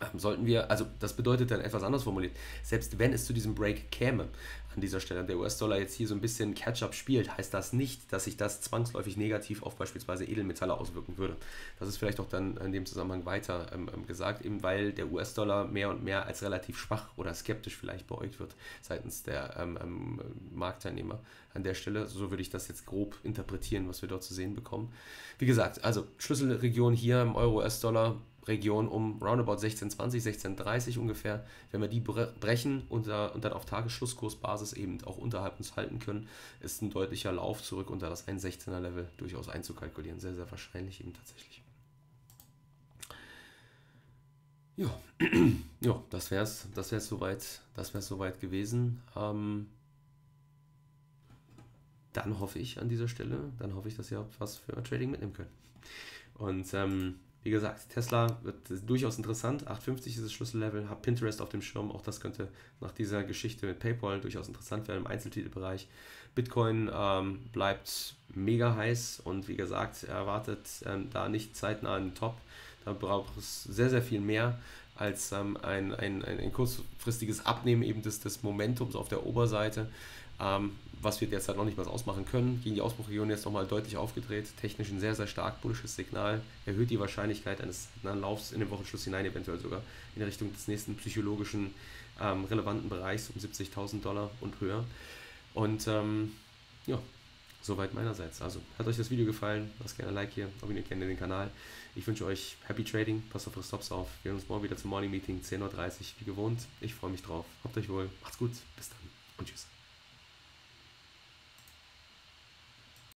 Ähm, sollten wir, also das bedeutet dann etwas anders formuliert, selbst wenn es zu diesem Break käme an dieser Stelle, der US-Dollar jetzt hier so ein bisschen Catch-up spielt, heißt das nicht, dass sich das zwangsläufig negativ auf beispielsweise Edelmetalle auswirken würde. Das ist vielleicht auch dann in dem Zusammenhang weiter ähm, ähm gesagt, eben weil der US-Dollar mehr und mehr als relativ schwach oder skeptisch vielleicht beäugt wird seitens der ähm, ähm, Marktteilnehmer an der Stelle. So würde ich das jetzt grob interpretieren, was wir dort zu sehen bekommen. Wie gesagt, also Schlüsselregion hier im Euro-US-Dollar Region um roundabout 1620, 1630 ungefähr. Wenn wir die brechen und, und dann auf Tagesschlusskursbasis eben auch unterhalb uns halten können, ist ein deutlicher Lauf zurück unter das 1,16er Level durchaus einzukalkulieren. Sehr, sehr wahrscheinlich eben tatsächlich. Ja, ja das wäre es das wär's soweit, das wär's soweit gewesen. Ähm, dann hoffe ich an dieser Stelle, dann hoffe ich, dass ihr was für Trading mitnehmen könnt. Und ähm, wie gesagt, Tesla wird durchaus interessant. 850 ist das Schlüssellevel. Hab Pinterest auf dem Schirm. Auch das könnte nach dieser Geschichte mit PayPal durchaus interessant werden im Einzeltitelbereich. Bitcoin ähm, bleibt mega heiß und wie gesagt, erwartet ähm, da nicht zeitnah einen Top. Da braucht es sehr, sehr viel mehr als ähm, ein, ein, ein, kurzfristiges Abnehmen eben des, des Momentums auf der Oberseite. Ähm, was wir derzeit noch nicht mal ausmachen können. Gegen die Ausbruchregion jetzt nochmal deutlich aufgedreht. Technisch ein sehr, sehr stark bullisches Signal. Erhöht die Wahrscheinlichkeit eines Laufs in den Wochenschluss hinein, eventuell sogar in Richtung des nächsten psychologischen ähm, relevanten Bereichs um 70.000 Dollar und höher. Und ähm, ja, soweit meinerseits. Also, hat euch das Video gefallen? Lasst gerne ein Like hier, abonniert gerne den Kanal. Ich wünsche euch Happy Trading, passt auf eure Stops auf. Wir sehen uns morgen wieder zum Morning Meeting, 10.30 Uhr, wie gewohnt. Ich freue mich drauf. Habt euch wohl, macht's gut, bis dann und tschüss.